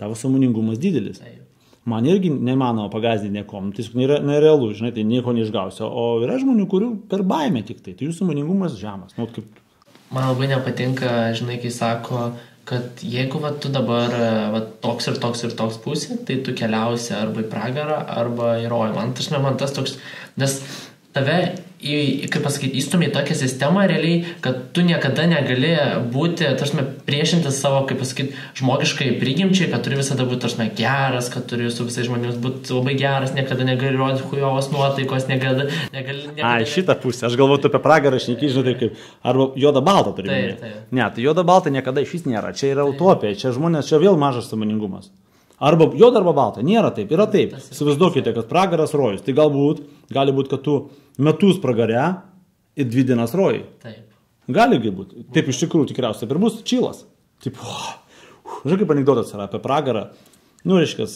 Tavo samoningumas didelis. Taip. Man irgi neįmanoma pagazdinti niekom, tiesiog nėra, nerealu, žinai, tai nieko neišgausiu. O yra žmonių, kurių per baimę tik tai, tai jų samoningumas žemas. Nu, kaip... Man labai nepatinka, žinai, kai sako, kad jeigu va, tu dabar va, toks ir toks ir toks pusė, tai tu keliausi arba į pragarą, arba į rojų. Man, tas, man tas toks, nes tave į, kaip pasakyti, įstumė į tokią sistemą realiai, kad tu niekada negali būti, tarsi, priešintis savo, kaip pasakyti, žmogiškai prigimčiai, kad turi visada būti, tarsi, geras, kad turi su visais žmonėmis būti labai geras, niekada negali rodyti hujovos nuotaikos, niekada negali... Niekada, Ai, šitą pusę, aš galvoju apie pragarą, aš nekyžinau, tai kaip, arba juoda balta turi būti. Ne, tai juoda balta niekada iš vis nėra, čia yra utopija, čia žmonės, čia vėl mažas samoningumas. Arba juoda arba balta, nėra taip, yra taip. Įsivaizduokite, kad pragaras rojus, tai galbūt, gali būti, kad tu metus pragare ir dvi dienas rojai. Taip. Gali būti. Taip iš tikrųjų tikriausiai ir bus čilas. Taip, oh, žinai, kaip anegdotas yra apie pragarą. Nu, reiškia,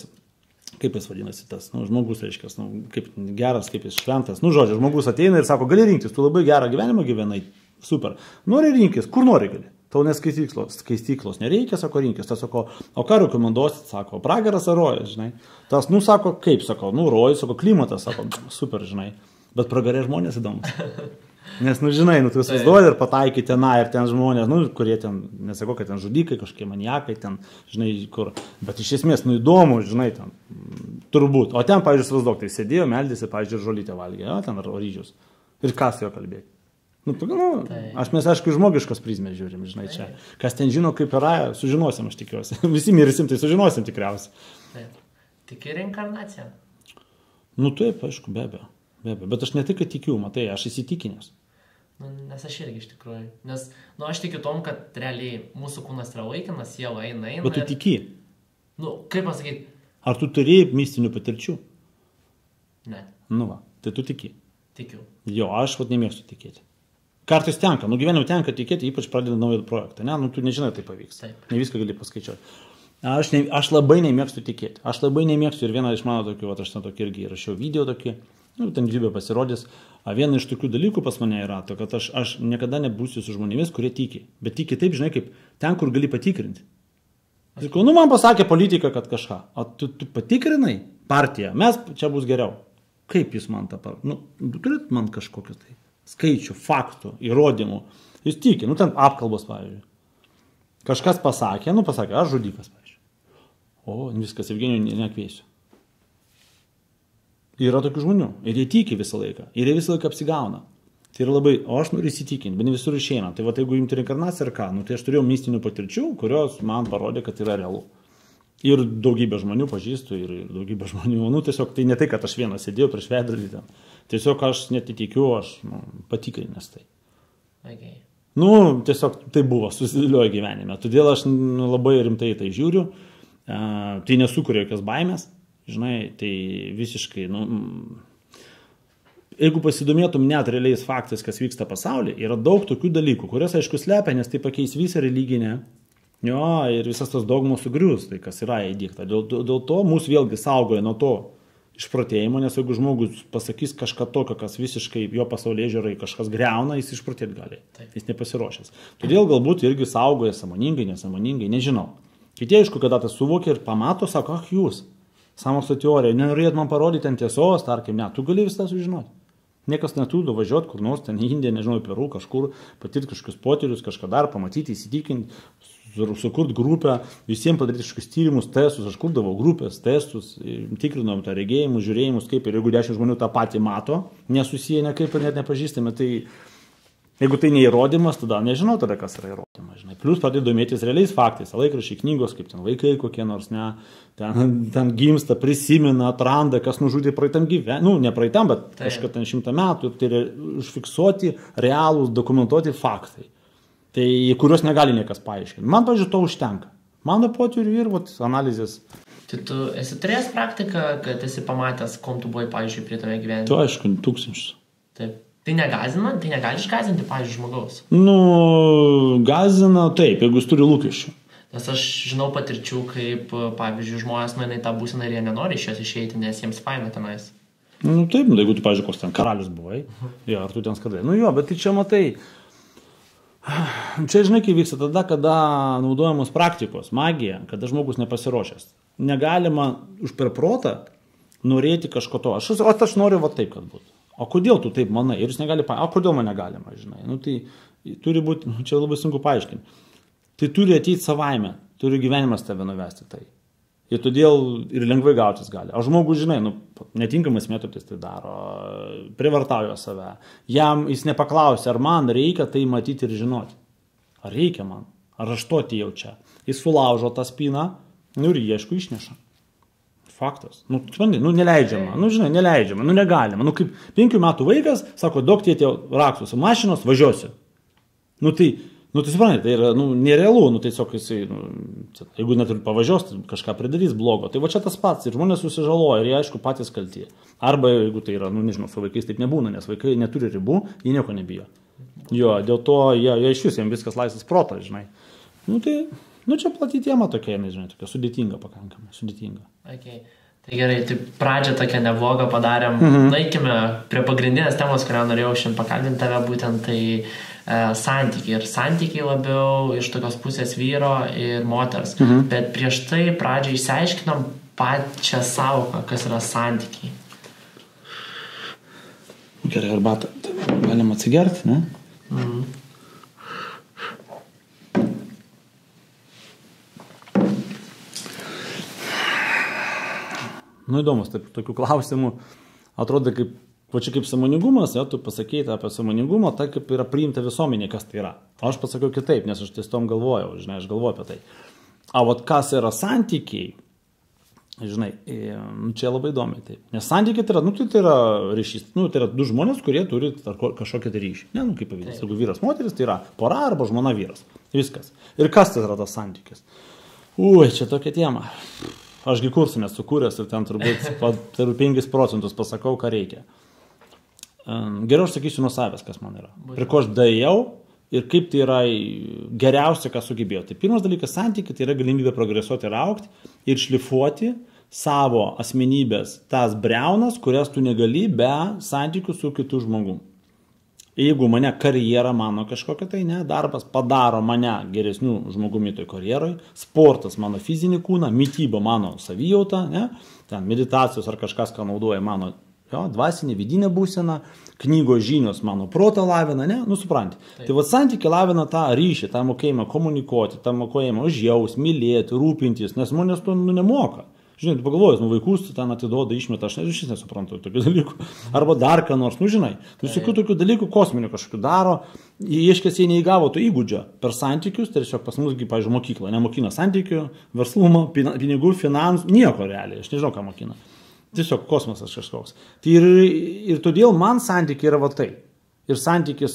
kaip jis vadinasi tas, nu, žmogus, reiškia, nu, kaip geras, kaip jis šventas. Nu, žodžiu, žmogus ateina ir sako, gali rinktis, tu labai gerą gyvenimą gyvenai, super. Nori rinktis, kur nori gali. Tau neskaistyklos, skaistyklos nereikia, sako rinkis. Tas sako, o ką rekomenduosit, sako, pragaras ar rojas, žinai. Tas, nu, sako, kaip, sako, nu, rojas, sako, klimatas, sako, super, žinai. Bet pragarė žmonės įdomus. [LAUGHS] Nes, nu, žinai, nu, tu įsivaizduoji ir pataikai tenai, ir ten žmonės, nu, kurie ten, nesakau, kad ten žudikai, kažkokie maniakai, ten, žinai, kur. Bet iš esmės, nu, įdomu, žinai, ten, turbūt. O ten, pavyzdžiui, įsivaizduok, tai sėdėjo, meldėsi, pavyzdžiui, žolytę valgė, o ten ryžius. Ir ką su juo kalbėti? Nu, nu, aš mes, aišku, žmogiškos prizmės žiūrim, žinai, čia. Kas ten žino, kaip yra, sužinosim, aš tikiuosi. [LAUGHS] Visi mirsim, tai sužinosim tikriausiai. Tik ir reinkarnacija. Nu, taip, aišku, be abejo. Be abejo, bet aš ne tik, tikiu, matai, aš įsitikinęs. Nu, nes aš irgi iš tikrųjų. Nes, nu, aš tikiu tom, kad realiai mūsų kūnas yra laikinas, siela eina, eina. Bet tu ir... tiki. Nu, kaip pasakyti? Ar tu turėjai mistinių patirčių? Ne. Nu, va, tai tu tiki. Tikiu. Jo, aš vad nemėgstu tikėti. Kartais tenka, nu gyvenime tenka tikėti, ypač pradedant naują projektą, ne, nu tu nežinai, tai pavyks. Taip. Ne viską gali paskaičiuoti. Aš, ne, aš labai nemėgstu tikėti. Aš labai nemėgstu ir vieną iš mano tokių, va, aš ten tokį irgi įrašiau video tokį, nu, ten gyvybė pasirodys. Viena iš tokių dalykų pas mane yra, to, kad aš, aš niekada nebūsiu su žmonėmis, kurie tiki. Bet tiki taip, žinai, kaip ten, kur gali patikrinti. Sakau, nu man pasakė politika, kad kažką. O tu, tu patikrinai partiją, mes čia bus geriau. Kaip jūs man tą par... Nu, turit man kažkokius tai skaičių, faktų, įrodymų. Jūs tiki, nu ten apkalbos, pavyzdžiui. Kažkas pasakė, nu pasakė, aš žudikas, pavyzdžiui. O, viskas, Evgenijų nekviesiu. Yra tokių žmonių ir jie tiki visą laiką ir jie visą laiką apsigauna. Tai yra labai, o aš noriu įsitikinti, bet ne visur išeina. Tai va, jeigu imti reinkarnaciją ar ką, nu, tai aš turėjau mistinių patirčių, kurios man parodė, kad yra realu. Ir daugybė žmonių pažįstu ir, ir daugybė žmonių, nu tiesiog tai ne tai, kad aš vienas sėdėjau prieš veidrodį ten. Tiesiog aš netitikiu, aš nu, patikrinęs tai. Okay. Nu, tiesiog tai buvo, susidėliojo gyvenime. Todėl aš nu, labai rimtai tai žiūriu. Uh, tai nesukuria jokios baimės. Žinai, tai visiškai, nu, jeigu pasidomėtum net realiais faktais, kas vyksta pasaulyje, yra daug tokių dalykų, kurias aišku slepia, nes tai pakeis visą religinę. Jo, ir visas tas dogmos sugrius, tai kas yra įdėkta. Dėl, dėl to mūsų vėlgi saugoja nuo to išprotėjimo, nes jeigu žmogus pasakys kažką tokio, kas visiškai jo pasaulyje žiūrai kažkas greuna, jis išprotėti gali. Taip. Jis nepasiruošęs. Todėl galbūt irgi saugoja samoningai, nesąmoningai, nežinau. Kiti aišku, kada tą suvokia ir pamato, sako, ah jūs, samokslo teorija, nenorėt man parodyti ant tiesos, tarkim, ne, tu gali visą sužinoti. Niekas neturi važiuoti kur nors ten į Indiją, nežinau, į Peru, kažkur, patirti kažkokius potyrius, kažką dar pamatyti, įsitikinti, sukurti grupę, visiems padaryti kažkokius tyrimus, testus, aš kurdavau grupės, testus, tikrinom tą regėjimus, žiūrėjimus, kaip ir jeigu dešimt žmonių tą patį mato, nesusiję, ne kaip ir net nepažįstami, tai Jeigu tai neįrodymas, tada nežinau tada, kas yra įrodymas. Žinai. Plus pradėjau domėtis realiais faktais, laikrašiai knygos, kaip ten vaikai kokie nors, ne, ten, ten gimsta, prisimena, atranda, kas nužudė praeitam gyvenimui, nu, ne praeitam, bet tai. kažką ten šimtą metų tai yra užfiksuoti realūs, dokumentuoti faktai. Tai kuriuos negali niekas paaiškinti. Man, pažiūrėjau, to užtenka. Mano potyrių ir vat, analizės. Tai tu esi turėjęs praktiką, kad esi pamatęs, kom tu buvai, pavyzdžiui, prie tame gyvenime? Tu aišku, tūkstančius. Taip. Tai negazina, tai negali išgazinti, pavyzdžiui, žmogaus. Nu, gazina taip, jeigu jis turi lūkesčių. Nes aš žinau patirčių, kaip, pavyzdžiui, žmonės nueina į tą būseną ir jie nenori iš jos išeiti, nes jiems faina tenais. Nu taip, nu, jeigu tu, pavyzdžiui, koks ten karalius buvai, -huh. jo, ar tu ten skardai. Nu jo, bet tai čia matai, Čia, žinai, kai vyksta tada, kada naudojamos praktikos, magija, kada žmogus nepasiruošęs. Negalima už per protą norėti kažko to. Aš, o aš noriu va taip, kad būtų. O kodėl tu taip manai? Ir jis negali paaiškinti, o kodėl man negalima, žinai. Nu, tai turi būti, nu, čia labai sunku paaiškinti. Tai turi ateiti savaime, turi gyvenimas tave nuvesti tai. Ir todėl ir lengvai gautis gali. O žmogus, žinai, nu, netinkamas metodais tai daro, privartauja save. Jam jis nepaklausė, ar man reikia tai matyti ir žinoti. Ar reikia man, ar aš to atėjau čia. Jis sulaužo tą spyną, nu ir ieško išneša. Faktas. Nu, supranti, nu neleidžiama, nu žinai, neleidžiama, nu negalima. Nu kaip penkių metų vaikas, sako, duok tėtė raktus mašinos, važiuosiu. Nu tai Nu, tai suprantate, tai yra, nu, nerealu, nu, tiesiog jisai, nu, jeigu net ir pavažiuos, tai kažką pridarys blogo. Tai va čia tas pats, ir žmonės susižaloja, ir jie, aišku, patys kalti. Arba, jeigu tai yra, nu, nežinau, su vaikais taip nebūna, nes vaikai neturi ribų, jie nieko nebijo. Jo, dėl to jie, jie iš vis, jiems viskas laisvas protas, žinai. Nu, tai, nu, čia plati tema tokia, nežinai, tokia sudėtinga pakankamai, sudėtinga. Okay. Tai gerai, tai pradžią tokią neblogą padarėm. Mhm. Naikime prie pagrindinės temos, kurią norėjau šiandien pakalbinti tave, būtent tai e, santykiai. Ir santykiai labiau iš tokios pusės vyro ir moters. Mhm. Bet prieš tai pradžią išsiaiškinam pačią savoką, kas yra santykiai. Gerai, arbatą galim atsigerti, ne? Mhm. Nu įdomus, taip, tokių klausimų atrodo kaip, va čia kaip samoningumas, ja, tu pasakėjai apie samoningumą, tai kaip yra priimta visuomenė, kas tai yra. O aš pasakiau kitaip, nes aš ties tom galvojau, žinai, aš galvoju apie tai. O vat kas yra santykiai, žinai, nu, čia labai įdomi. Taip. Nes santykiai tai yra, nu, tai, tai yra ryšys, nu, tai yra du žmonės, kurie turi kažkokią tai ryšį. Ne, nu, kaip pavyzdys, jeigu vyras moteris, tai yra pora arba žmona vyras. Viskas. Ir kas tai yra tas santykis? Ui, čia tokia tema. Ašgi kursų nesu kūręs ir ten turbūt [LAUGHS] per 5 procentus pasakau, ką reikia. Geriau aš sakysiu nuo savęs, kas man yra. Prie ko aš daėjau ir kaip tai yra geriausia, ką sugebėjau. Tai pirmas dalykas - santykiai, tai yra galimybė progresuoti ir aukti ir šlifuoti savo asmenybės tas breunas, kurias tu negali be santykių su kitu žmogumu. Jeigu mane karjera mano kažkokia tai, ne, darbas padaro mane geresnių žmogumi toj karjeroj, sportas mano fizinį kūną, mytyba mano savijautą, ne, ten meditacijos ar kažkas, ką naudoja mano jo, dvasinė vidinė būsena, knygos žinios mano protą lavina, ne, nu supranti. Taip. Tai vad santykiai lavina tą ryšį, tą mokėjimą komunikuoti, tą mokėjimą užjaus, mylėti, rūpintis, nes žmonės to nu, nemoka. Žinai, pagalvojus, nu vaikus ten atiduoda, išmeta, aš iš vis nesuprantu tokių dalykų. [LAUGHS] Arba dar ką nors, nu žinai, visokių tokių dalykų kosminių kažkokių daro, ieškės jie neįgavo to įgūdžio per santykius, tai tiesiog pas musgi, pažiūrėjau, mokykla, nemokina santykių, verslumo, pinigų, finansų, nieko realiai, aš nežinau, ką mokina. Tiesiog kosmosas kažkoks. Tai ir, ir todėl man santykiai yra va tai. Ir santykis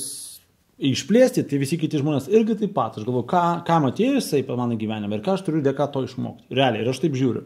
išplėsti, tai visi kiti žmonės irgi taip pat. Aš galvoju, ką, ką matėjau jisai per mano gyvenimą ir ką aš turiu dėka to išmokti. Realiai, ir aš taip žiūriu.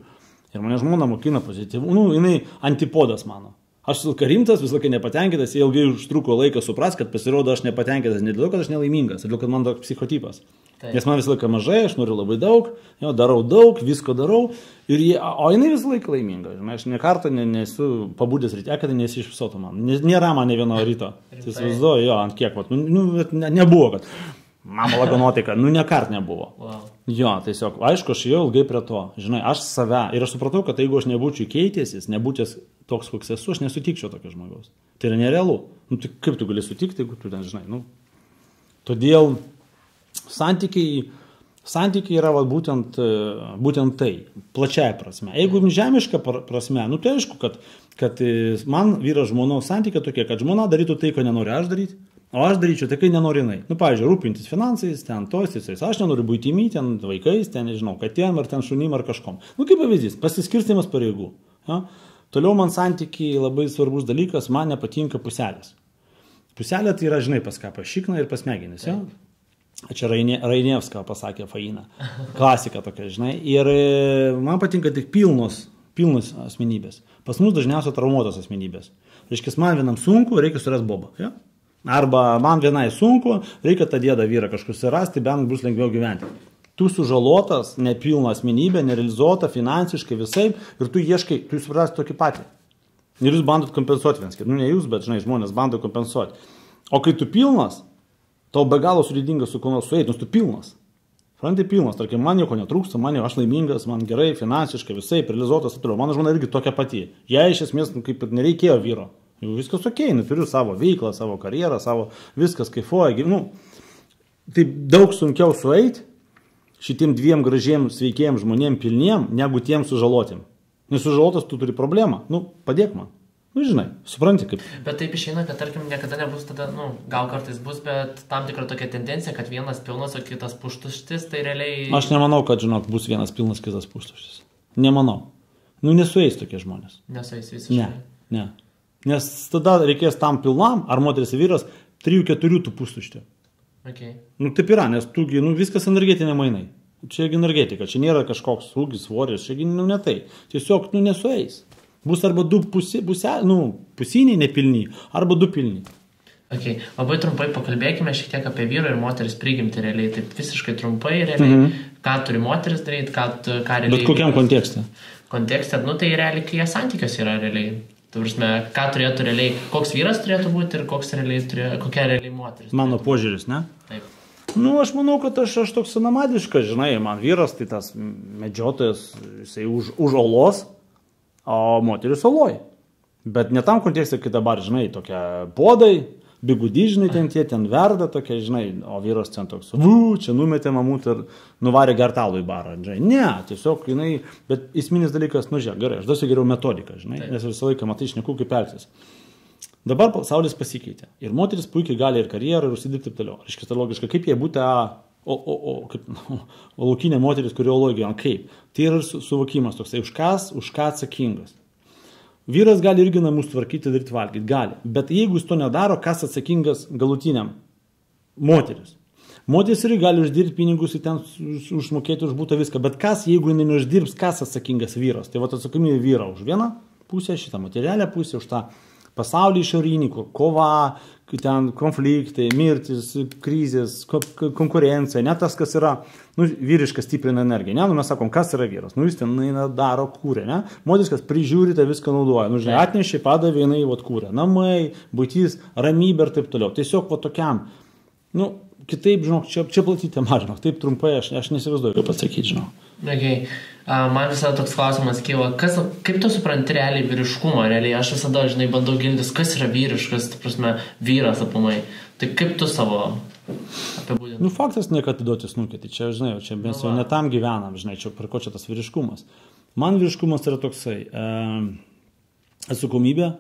Ir mane žmona mokina pozityvų, nu, jinai antipodas mano. Aš laiką rimtas, visą laiką nepatenkintas, ilgai užtruko laiką supras, kad pasirodo aš nepatenkintas ne dėl to, kad aš nelaimingas, dėl to, kad man toks psichotipas. Taip. Nes man visą laiką mažai, aš noriu labai daug, jo, darau daug, visko darau, ir jie, o jinai visą laiką laiminga. Žinai, aš ne kartą ne, nesu pabudęs ryte, kad nesi iš viso to man. Nėra man ne vieno ryto. Įsivaizduoju, jo, ant kiek, vat, nu, nu, ne, nebuvo, kad Mama lago nuotaika, nu nekart nebuvo. Wow. Jo, tiesiog, aišku, aš jau ilgai prie to, žinai, aš save ir aš supratau, kad jeigu aš nebūčiau keitęsis, nebūtęs toks, koks esu, aš nesutikčiau tokio žmogaus. Tai yra nerealu. Nu, tai kaip tu gali sutikti, jeigu tu ten, žinai, nu. Todėl santykiai, santykiai yra va, būtent, būtent tai, plačiaja prasme. Jeigu žemiška prasme, nu tai aišku, kad, kad man vyras žmonos santykiai tokie, kad žmona darytų tai, ko nenori aš daryti O aš daryčiau tai, kai nenori jinai. Nu, pavyzdžiui, rūpintis finansais, ten tos, visais. Aš nenoriu būti įmy, ten vaikais, ten, nežinau, katėm ar ten šunim ar kažkom. Nu, kaip pavyzdys, pasiskirstimas pareigų. Ja? Toliau man santykiai labai svarbus dalykas, man nepatinka puselės. Puselė tai yra, žinai, pas ką pašykna ir pasmegenis. Ja? Čia Rainė, Rainėvska pasakė Faina. Klasika tokia, žinai. Ir e, man patinka tik pilnos, pilnos asmenybės. Pas mus dažniausiai traumuotos asmenybės. Reiškia, man vienam sunku, reikia surasti bobą. Ja? Arba man vienai sunku, reikia tą dėdą vyrą kažkur surasti, bent bus lengviau gyventi. Tu sužalotas, nepilna asmenybė, nerealizuota finansiškai visai ir tu ieškai, tu suprasti tokį patį. Ir jūs bandot kompensuoti vienas kitą. Nu, ne jūs, bet, žinai, žmonės bando kompensuoti. O kai tu pilnas, Tau be galo sudėtinga su kuo nors sueiti, nors tu pilnas. Suprantate, pilnas, tarkim, man nieko netrūksta, man jau aš laimingas, man gerai, finansiškai, visai, realizuotas, toliau. Mano žmona irgi tokia pati. Jai iš esmės nu, kaip ir nereikėjo vyro. Jau viskas ok, nu, turiu savo veiklą, savo karjerą, savo viskas kaifuoja. Nu, tai daug sunkiau sueiti šitiem dviem gražiem, sveikiem žmonėm pilniem, negu tiem sužalotiem. Nes sužalotas tu turi problemą. Nu, padėk man. Nu, žinai, supranti kaip. Bet taip išeina, kad tarkim niekada nebus tada, nu, gal kartais bus, bet tam tikra tokia tendencija, kad vienas pilnas, o kitas puštuštis, tai realiai... Aš nemanau, kad, žinok, bus vienas pilnas, kitas puštuštis. Nemanau. Nu, nesueis tokie žmonės. Nesueis visiškai. Ne, ne. Nes tada reikės tam pilnam, ar moteris ir vyras, 3-4 tų pustuštį. Okay. Nu, taip yra, nes tugi, nu, viskas energetinė mainai. Čia energetika, čia nėra kažkoks ūgis, svoris, čia nu, ne tai. Tiesiog, nu, nesueis. Bus arba du pusi, pusė, nu, pusiniai nepilni, arba du pilni. Okay. Labai trumpai pakalbėkime šiek tiek apie vyro ir moteris prigimti realiai. Taip visiškai trumpai realiai, mm -hmm. ką turi moteris daryti, ką, ką realiai. Bet kokiam kontekste? Kontekste, nu tai realiai, kai jie santykios yra realiai. Prasme, ką turėtų realiai, koks vyras turėtų būti ir koks realiai turėjo, kokia realiai moteris. Mano požiūris, ne? Taip. Nu, aš manau, kad aš, aš toks senamadiškas, žinai, man vyras tai tas medžiotojas, jisai už, už olos, o moteris oloj. Bet ne tam kontekste, kai dabar, žinai, tokia podai, bigudį, žinai, ten tie ten verda tokia, žinai, o vyras ten toks, vu, čia numetė mamut ir nuvarė gertalų į barą, žinai. Ne, tiesiog, žinai, bet esminis dalykas, nu žiūrėk, gerai, aš duosiu geriau metodiką, žinai, Taip. nes visą laiką matai, šneku kaip elgtis. Dabar pasaulis pasikeitė. Ir moteris puikiai gali ir karjerą, ir užsidirbti taip toliau. Reiškia, tai logiška, kaip jie būtų, o, o, o, kaip, [LAUGHS] o, o laukinė moteris, kurio logija, kaip. Tai yra suvokimas toksai, už kas, už ką atsakingas. Vyras gali irgi namus tvarkyti, daryti valgyti, gali. Bet jeigu jis to nedaro, kas atsakingas galutiniam? Moteris. Moteris irgi gali uždirbti pinigus ten užmokėti už būtą viską. Bet kas, jeigu jinai neuždirbs, kas atsakingas vyras? Tai va atsakomybė vyra už vieną pusę, šitą materialę pusę, už tą pasaulį išorinį, kur kova, ten konfliktai, mirtis, krizės, konkurencija, ne tas, kas yra, nu, vyriškas stiprina energiją, ne, nu, mes sakom, kas yra vyras, nu, jis ten eina, daro, kūrė, ne, moteris, kas prižiūri, tai viską naudoja, nu, žinai, atnešė, padavė, jinai, vat, kūrė, namai, būtys, ramybė ir taip toliau, tiesiog, va, tokiam, nu, kitaip, žinok, čia, čia platyti mažinok, taip trumpai aš, aš nesivaizduoju, kaip atsakyti, žinok. Okay. Man visada toks klausimas kyla, kas, kaip tu supranti realiai vyriškumą, realiai aš visada, žinai, bandau gilintis, kas yra vyriškas, ta prasme, vyras apamai. Tai kaip tu savo apibūdinti? Nu, faktas niekada atiduoti snukį, tai čia, žinai, čia mes nu, jau netam gyvenam, žinai, čia per ko čia tas vyriškumas. Man vyriškumas yra toksai, e, atsakomybė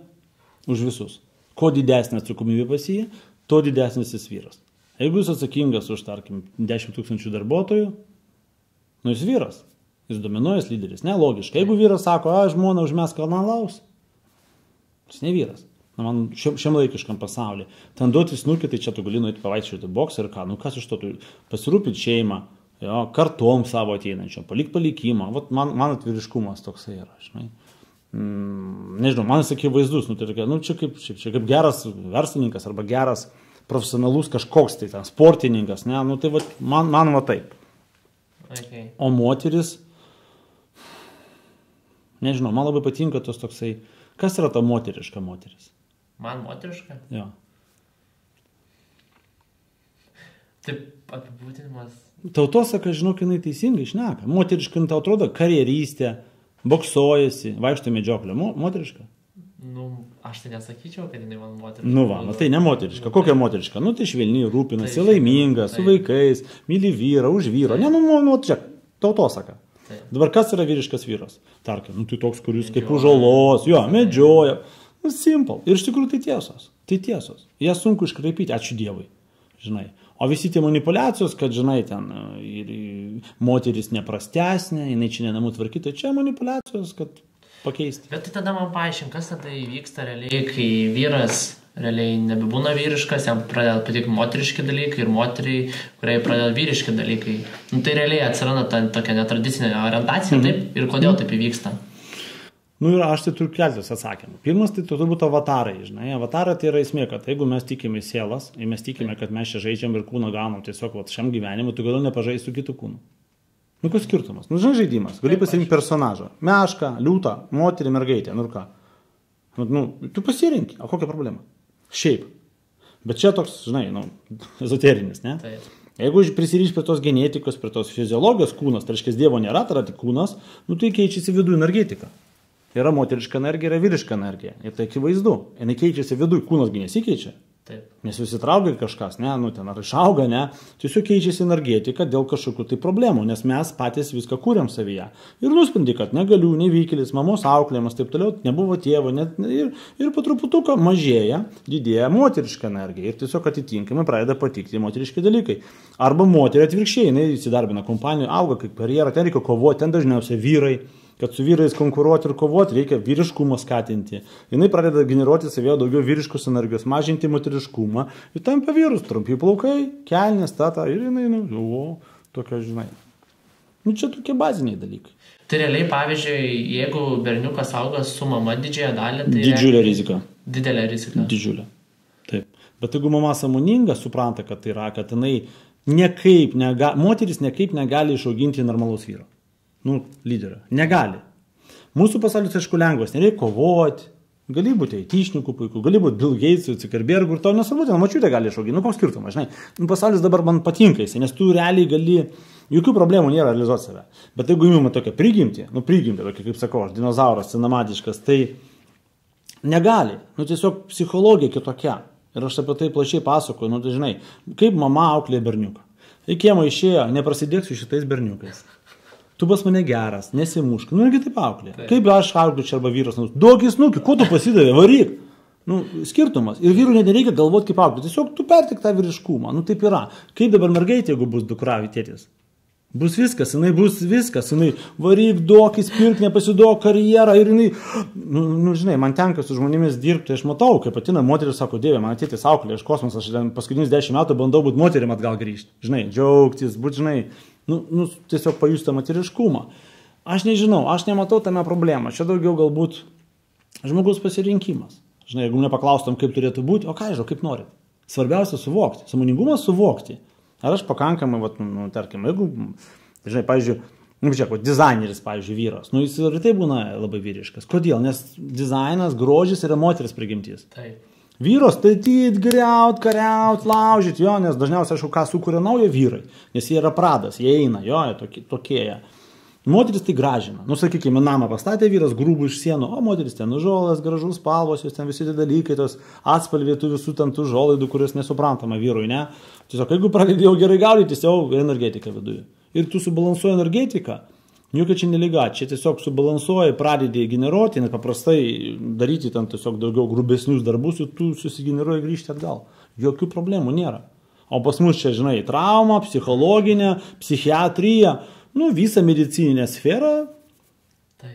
už visus. Kuo didesnė atsakomybė pas jį, tuo didesnis jis vyras. Jeigu jis atsakingas už, tarkim, 10 tūkstančių darbuotojų, Nu jis vyras. Jis dominuojas lyderis. Nelogiška. Jeigu vyras sako, a, žmona užmes kanalaus, jis ne vyras. Na, man šiam, šiam laikiškam pasauliu. Ten duoti snukį, tai čia tu gali nueiti pavaičiuoti boksą ir ką, nu kas iš to, tu pasirūpinti šeimą, jo, kartom savo ateinančiom, palik palikimą. Vat man, man atviriškumas toksai yra, žinai. Mm, nežinau, man jis akivaizdus, nu, tai tokia, nu, čia, kaip, čia, čia kaip geras verslininkas arba geras profesionalus kažkoks tai ten sportininkas, ne, nu, tai vat, man, man va taip. Okay. O moteris, nežinau, man labai patinka tas toksai, kas yra ta moteriška moteris? Man moteriška? Jo. Taip apibūdinimas. Tautosaka, žinok, jinai teisingai išneka. Moteriška, tau atrodo, karjerystė, boksuojasi, vaikšto medžioklė. Mo, moteriška. Nu, aš tai nesakyčiau, kad jinai man moteriška. Nu, va, nu, tai ne moteriška. Kokia moteriška? Nu, tai švelni, rūpinasi, tai, laiminga, tai. su vaikais, myli vyrą, už vyrą. Tai. Ne, nu, nu, čia tautosaka. Tai. Dabar kas yra vyriškas vyras? Tarkim, nu, tai toks, kuris medžioja. kaip užolos, jo, medžioja. Nu, simple. Ir iš tikrųjų tai tiesos. Tai tiesos. Jas sunku iškraipyti, ačiū Dievui. Žinai. O visi tie manipulacijos, kad, žinai, ten ir moteris neprastesnė, jinai čia nenamų tvarkyti, tai čia manipulacijos, kad pakeisti. Bet tai tada man paaiškink, kas tada įvyksta realiai, kai vyras realiai nebebūna vyriškas, jam pradeda patikti moteriški dalykai ir moteriai, kuriai pradeda vyriški dalykai. Nu, tai realiai atsiranda ta tokia netradicinė orientacija -hmm. taip ir kodėl taip įvyksta. Nu ir aš tai turiu keltis atsakymų. Pirmas tai turbūt avatarai, žinai. Avatarai tai yra esmė, kad jeigu mes tikime sielas, ir mes tikime, kad mes čia žaidžiam ir kūną gaunam tiesiog va, šiam gyvenimui, tu gali nepažaisti su kitu kūnu. Nu, koks skirtumas? Nu, žinai, žaidimas. Gali pasirinkti personažą. Mešką, liūtą, moterį, mergaitę. Nu, ką? Nu, tu pasirinkti. O kokia problema? Šiaip. Bet čia toks, žinai, nu, [LAUGHS] ezoterinis, ne? Taip. Jeigu prisiriš prie tos genetikos, prie tos fiziologijos kūnas, tai reiškia Dievo nėra, tai yra tik kūnas, nu tai keičiasi vidų energetika. Yra moteriška energija, yra vyriška energija. Ir tai akivaizdu. Jis keičiasi vidų, kūnas nesikeičia. Taip. Nes susitraukia kažkas, ne, nu ten ar išauga, ne, tiesiog keičiasi energetika dėl kažkokių tai problemų, nes mes patys viską kūrėm savyje. Ir nusprendė, kad negaliu, nevykėlis, mamos auklėjimas, taip toliau, nebuvo tėvo, net, ir, ir po truputuką mažėja, didėja moteriška energija ir tiesiog atitinkamai pradeda patikti moteriški dalykai. Arba moteriai atvirkščiai, jinai įsidarbina kompanijoje, auga kaip karjerą, ten reikia kovoti, ten dažniausiai vyrai kad su vyrais konkuruoti ir kovoti reikia vyriškumą skatinti. Jis pradeda generuoti savyje daugiau vyriškos energijos, mažinti moteriškumą ir tampa vyrus, trumpi plaukai, kelnės, tata ir jinai, nu, o, tokia, žinai. Nu, čia tokie baziniai dalykai. Tai realiai, pavyzdžiui, jeigu berniukas auga su mama didžiąją dalį, tai... Didžiulė rizika. Didelė rizika. Didžiulė. Taip. Bet jeigu mama samoninga supranta, kad tai yra, kad jinai nekaip, nega, moteris nekaip negali išauginti normalaus vyro nu, lyderio. Negali. Mūsų pasaulis, aišku, lengvas, nereikia kovoti. Gali būti aitišnikų puiku, gali būti Bill Gates'ų, Cikerbergų ir to nesvarbu, ten mačiutė gali išauginti, nu koks skirtumas, žinai. Nu, pasaulis dabar man patinka jisai, nes tu realiai gali, jokių problemų nėra realizuoti save. Bet jeigu įmama tokia prigimti, nu prigimti, tokia kaip sakau, aš dinozauras, senamadiškas, tai negali, nu tiesiog psichologija kitokia. Ir aš apie tai plačiai pasakoju, nu tai žinai, kaip mama auklė berniuką. Į kiemą išėjo, neprasidėk su šitais berniukais tu pas mane geras, nesimušk. Nu, irgi taip auklė. Taip. Kaip aš auklė čia arba vyras, nu, duok į snukį, ko tu pasidavė, varyk. Nu, skirtumas. Ir vyrų nereikia galvoti kaip auklė. Tiesiog tu pertik tą vyriškumą. Nu, taip yra. Kaip dabar mergaitė, jeigu bus dukra tėtis? Bus viskas, jinai bus viskas, jinai varyk, duok, įspirk, nepasiduok karjerą ir jinai, nu, nu, žinai, man tenka su žmonėmis dirbti, aš matau, kaip atina moteris sako, dieve, man atėtis auklė iš kosmoso, aš paskutinius dešimt metų bandau būti moterim atgal grįžti, žinai, džiaugtis, būti, žinai, nu, nu, tiesiog pajustą materiškumą. Aš nežinau, aš nematau tame problemą. Čia daugiau galbūt žmogus pasirinkimas. Žinai, jeigu nepaklaustum, kaip turėtų būti, o ką žinau, kaip norit. Svarbiausia suvokti. Samoningumas suvokti. Ar aš pakankamai, vat, nu, nu, tarkim, jeigu, žinai, pavyzdžiui, nu, žiūrėk, dizaineris, pavyzdžiui, vyras, nu, jis ir tai būna labai vyriškas. Kodėl? Nes dizainas, grožis yra moteris prigimtis. Taip. Vyro statyti, greut, kariaut, laužyti, jo, nes dažniausiai, aišku, ką sukuria naujo vyrai, nes jie yra pradas, jie eina, jo, jie tokie. tokie jie. Moteris tai gražina. Nu, sakykime, namą pastatė vyras grūbų iš sienų, o moteris ten užuolas, gražus spalvos, jos ten visi tie dalykai, tos atspalviai tų visų ten tų žolaidų, kurios nesuprantama vyrui, ne? Tiesiog, jeigu pradedi jau gerai gaudytis, jau energetika viduje. Ir tu subalansuoji energetiką, Jokia čia neliga, čia tiesiog subalansuoji, pradedi generuoti, nes paprastai daryti ten tiesiog daugiau grubesnius darbus ir tu susigeneruoji grįžti atgal. Jokių problemų nėra. O pas mus čia, žinai, trauma, psichologinė, psichiatrija, nu visą medicininę sferą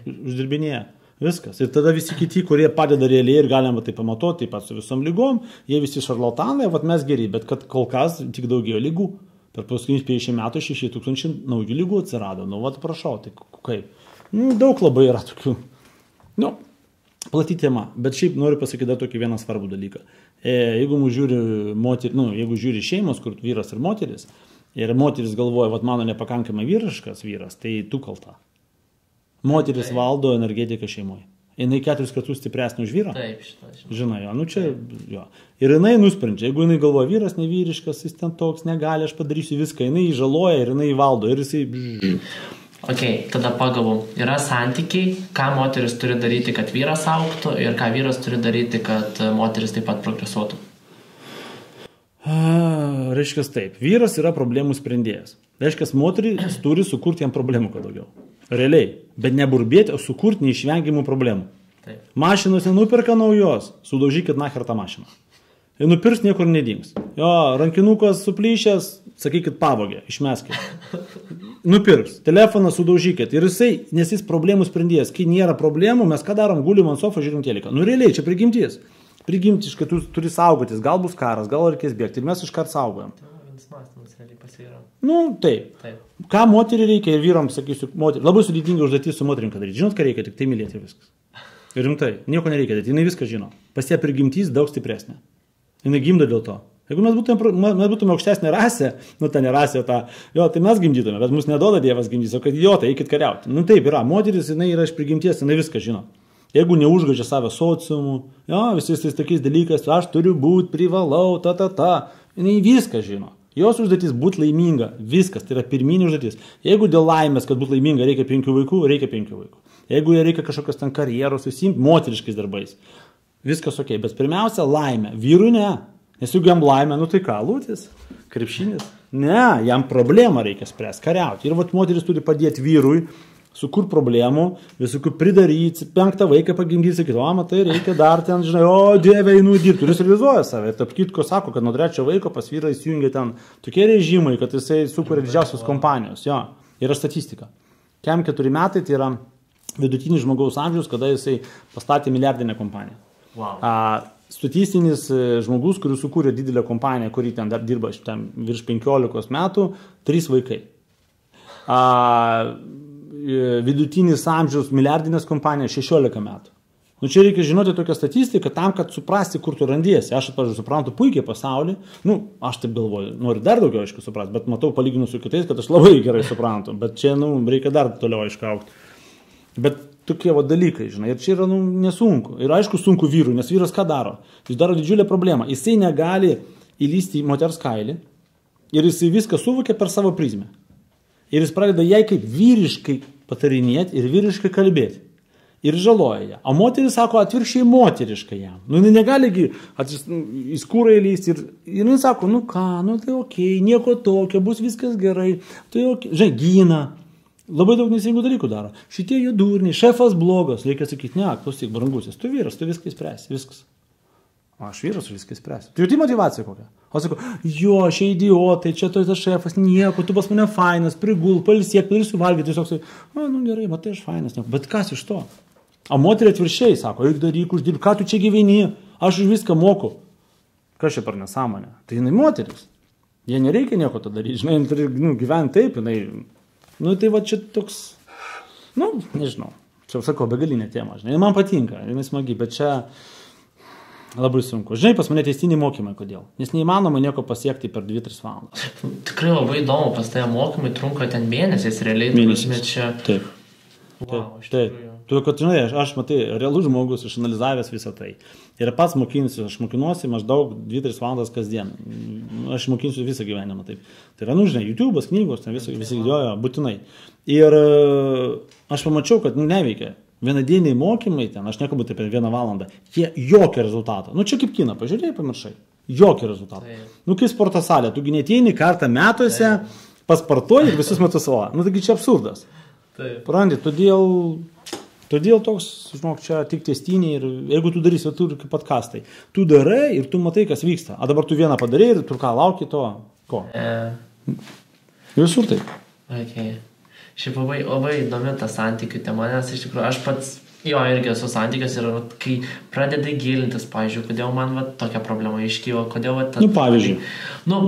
uždirbinėja. Viskas. Ir tada visi kiti, kurie padeda realiai ir galima tai pamatoti, taip pat su visom lygom, jie visi šarlatanai, vad mes geri, bet kad kol kas tik daugėjo lygų. Per paskutinius 50 metų 6 tūkstančių naujų lygų atsirado. Nu, vad prašau, tai kaip. Nu, daug labai yra tokių. Nu, plati tema. Bet šiaip noriu pasakyti dar tokį vieną svarbų dalyką. E, jeigu žiūri, moter, nu, jeigu žiūri šeimos, kur vyras ir moteris, ir moteris galvoja, kad mano nepakankamai vyriškas vyras, tai tu kalta. Moteris valdo energetiką šeimoje jinai keturis kartus stipresnė už vyrą. Taip, šitą. Žinai, žinai jo, nu čia jo. Ir jinai nusprendžia, jeigu jinai galvoja, vyras nevyriškas, jis ten toks negali, aš padarysiu viską, jinai žaloja ir jinai valdo ir jisai... Ok, tada pagalvom, yra santykiai, ką moteris turi daryti, kad vyras auktų ir ką vyras turi daryti, kad moteris taip pat progresuotų. Reiškia taip, vyras yra problemų sprendėjas. Reiškia, moteris turi sukurti jam problemų kuo daugiau. Realiai. Bet neburbėti, o sukurti neišvengiamų problemų. Taip. Mašinos nenuperka naujos, sudaužykit nacher tą mašiną. Ir nupirks niekur nedings. Jo, rankinukas suplyšęs, sakykit pavogė, išmeskit. [LAUGHS] Nupirks, telefoną sudaužykit. Ir jisai, nes jis problemų sprendėjas, kai nėra problemų, mes ką darom, gulim ant sofą, žiūrim teliką. Nu realiai, čia prigimtis. Prigimtis, kad tu turi saugotis, gal bus karas, gal reikės bėgti. Ir mes iškart saugojam. Nu, taip. taip. Ką moteriai reikia ir vyrams, sakysiu, moteriai. Labai sudėtinga užduotis su moterim, kad daryti. Žinot, ką reikia, tik tai mylėti viskas. Ir rimtai, nieko nereikia daryti, jinai viską žino. Pas ją prigimtys daug stipresnė. Jinai gimdo dėl to. Jeigu mes būtume, mes būtume aukštesnė rasė, nu ta nerasė, ta, jo, tai mes gimdytume, bet mus neduoda Dievas gimdys, o kad jo, tai eikit kariauti. Nu taip yra, moteris, jinai yra iš prigimties, jinai viską žino. Jeigu neužgaidžia save sociumu, jo, visais tais tokiais dalykais, aš turiu būti, privalau, ta, ta, ta, jinai viską žino. Jos užduotis būti laiminga, viskas, tai yra pirminė užduotis. Jeigu dėl laimės, kad būtų laiminga, reikia penkių vaikų, reikia penkių vaikų. Jeigu jie reikia kažkokios ten karjeros, susimti moteriškais darbais, viskas ok, bet pirmiausia laimė, vyrui ne. Nes jeigu jam laimė, nu tai ką, lūtis, krepšinis. Ne, jam problemą reikia spręsti, kariauti. Ir vat moteris turi padėti vyrui, sukur problemų, visokių pridaryti, penktą vaiką pagimdyti, sakyti, o matai, reikia dar ten, žinai, o dieve, einu dirbti, kuris realizuoja save. Tarp kitko sako, kad nuo trečio vaiko pas vyrą įsijungia ten tokie režimai, kad jisai sukuria didžiausios kompanijos. Jo, yra statistika. Kem keturi metai tai yra vidutinis žmogaus amžius, kada jisai pastatė milijardinę kompaniją. Wow. A, statistinis e, žmogus, kuris sukūrė didelę kompaniją, kuri ten dar dirba ten virš 15 metų, trys vaikai. A, vidutinis amžius milijardinės kompanijos 16 metų. Nu, čia reikia žinoti tokią statistiką tam, kad suprasti, kur tu randiesi. Aš, pavyzdžiui, suprantu puikiai pasaulį. Nu, aš taip galvoju, noriu dar daugiau, aišku, suprasti, bet matau palyginus su kitais, kad aš labai gerai suprantu. Bet čia, nu, reikia dar toliau iškaukti. Bet tokie va dalykai, žinai, ir čia yra nu, nesunku. Ir aišku, sunku vyrui, nes vyras ką daro? Jis daro didžiulę problemą. Jisai negali įlysti į moters kailį ir jisai viską suvokia per savo prizmę. Ir jis pradeda jai kaip vyriškai patarinėti ir vyriškai kalbėti. Ir žaloja ją. O moteris sako atvirkščiai moteriškai jam. Nu, jinai negaligi atsis, nu, į skūrą įlysti. Ir, ir jinai sako, nu ką, nu tai ok, nieko tokio, bus viskas gerai. Tai ok, žinai, gyna. Labai daug neteisingų dalykų daro. Šitie jų durniai, šefas blogas, reikia sakyti, ne, klausyk, brangusis, tu vyras, tu viską įspręsi, viskas. Aš vyras, viską įspręsiu. Tai jų tai motivacija kokia. O sakau, jo, šie idiotai, čia tu tas šefas, nieko, tu pas mane fainas, prigul, palsiek, padarysiu valgyti, tiesiog sakai, o, nu gerai, matai, aš fainas, nieko. bet kas iš to? O moteriai atviršiai sako, eik daryk, uždirb, ką tu čia gyveni, aš už viską moku. Kas čia per nesąmonę? Tai jinai moteris. Jie nereikia nieko to daryti, žinai, turi nu, gyventi taip, jinai Nu tai va čia toks, nu, nežinau, čia sakau, begalinė tema, žinai, man patinka, jinai smagi, bet čia labai sunku. Žinai, pas mane teistiniai mokymai, kodėl? Nes neįmanoma nieko pasiekti per 2-3 valandas. [LAUGHS] Tikrai labai įdomu, pas tai mokymai trunka ten mėnesiais, realiai, Mėnesiais. čia. Taip. Wow, iš Taip. Tu, kad, žinai, aš, aš matai, realus žmogus, išanalizavęs visą tai. Ir pats mokinsiu, aš mokinuosi maždaug 2-3 valandas kasdien. Aš mokinsiu visą gyvenimą taip. Tai yra, nu, žinai, YouTube'as, knygos, ten visi, visi jojo, būtinai. Ir e, aš pamačiau, kad, nu, neveikia. Vienadieniai mokymai ten, aš nekalbu apie vieną valandą, jie jokio rezultato. Nu, čia kaip kina, pažiūrėjai, pamiršai. Jokio rezultato. Taip. Nu, kaip sporto salė, tu ginėtėjai kartą metuose, paspartuoji ir visus metus savo. Nu, taigi čia absurdas. Taip. Prandi, todėl, todėl toks, žinok, čia tik testiniai ir jeigu tu darysi, tu kaip podkastai, tu darai ir tu matai, kas vyksta. O dabar tu vieną padarai ir tu ką lauki to, ko. E, Visur taip. okay. Šiaip labai, labai įdomi ta santykių tema, nes iš tikrųjų aš pats jo irgi esu santykis ir vat, kai pradedi gilintis, pavyzdžiui, kodėl man vat, tokia problema iškyla, kodėl... Vat, tas- Nu, pavyzdžiui. Nu,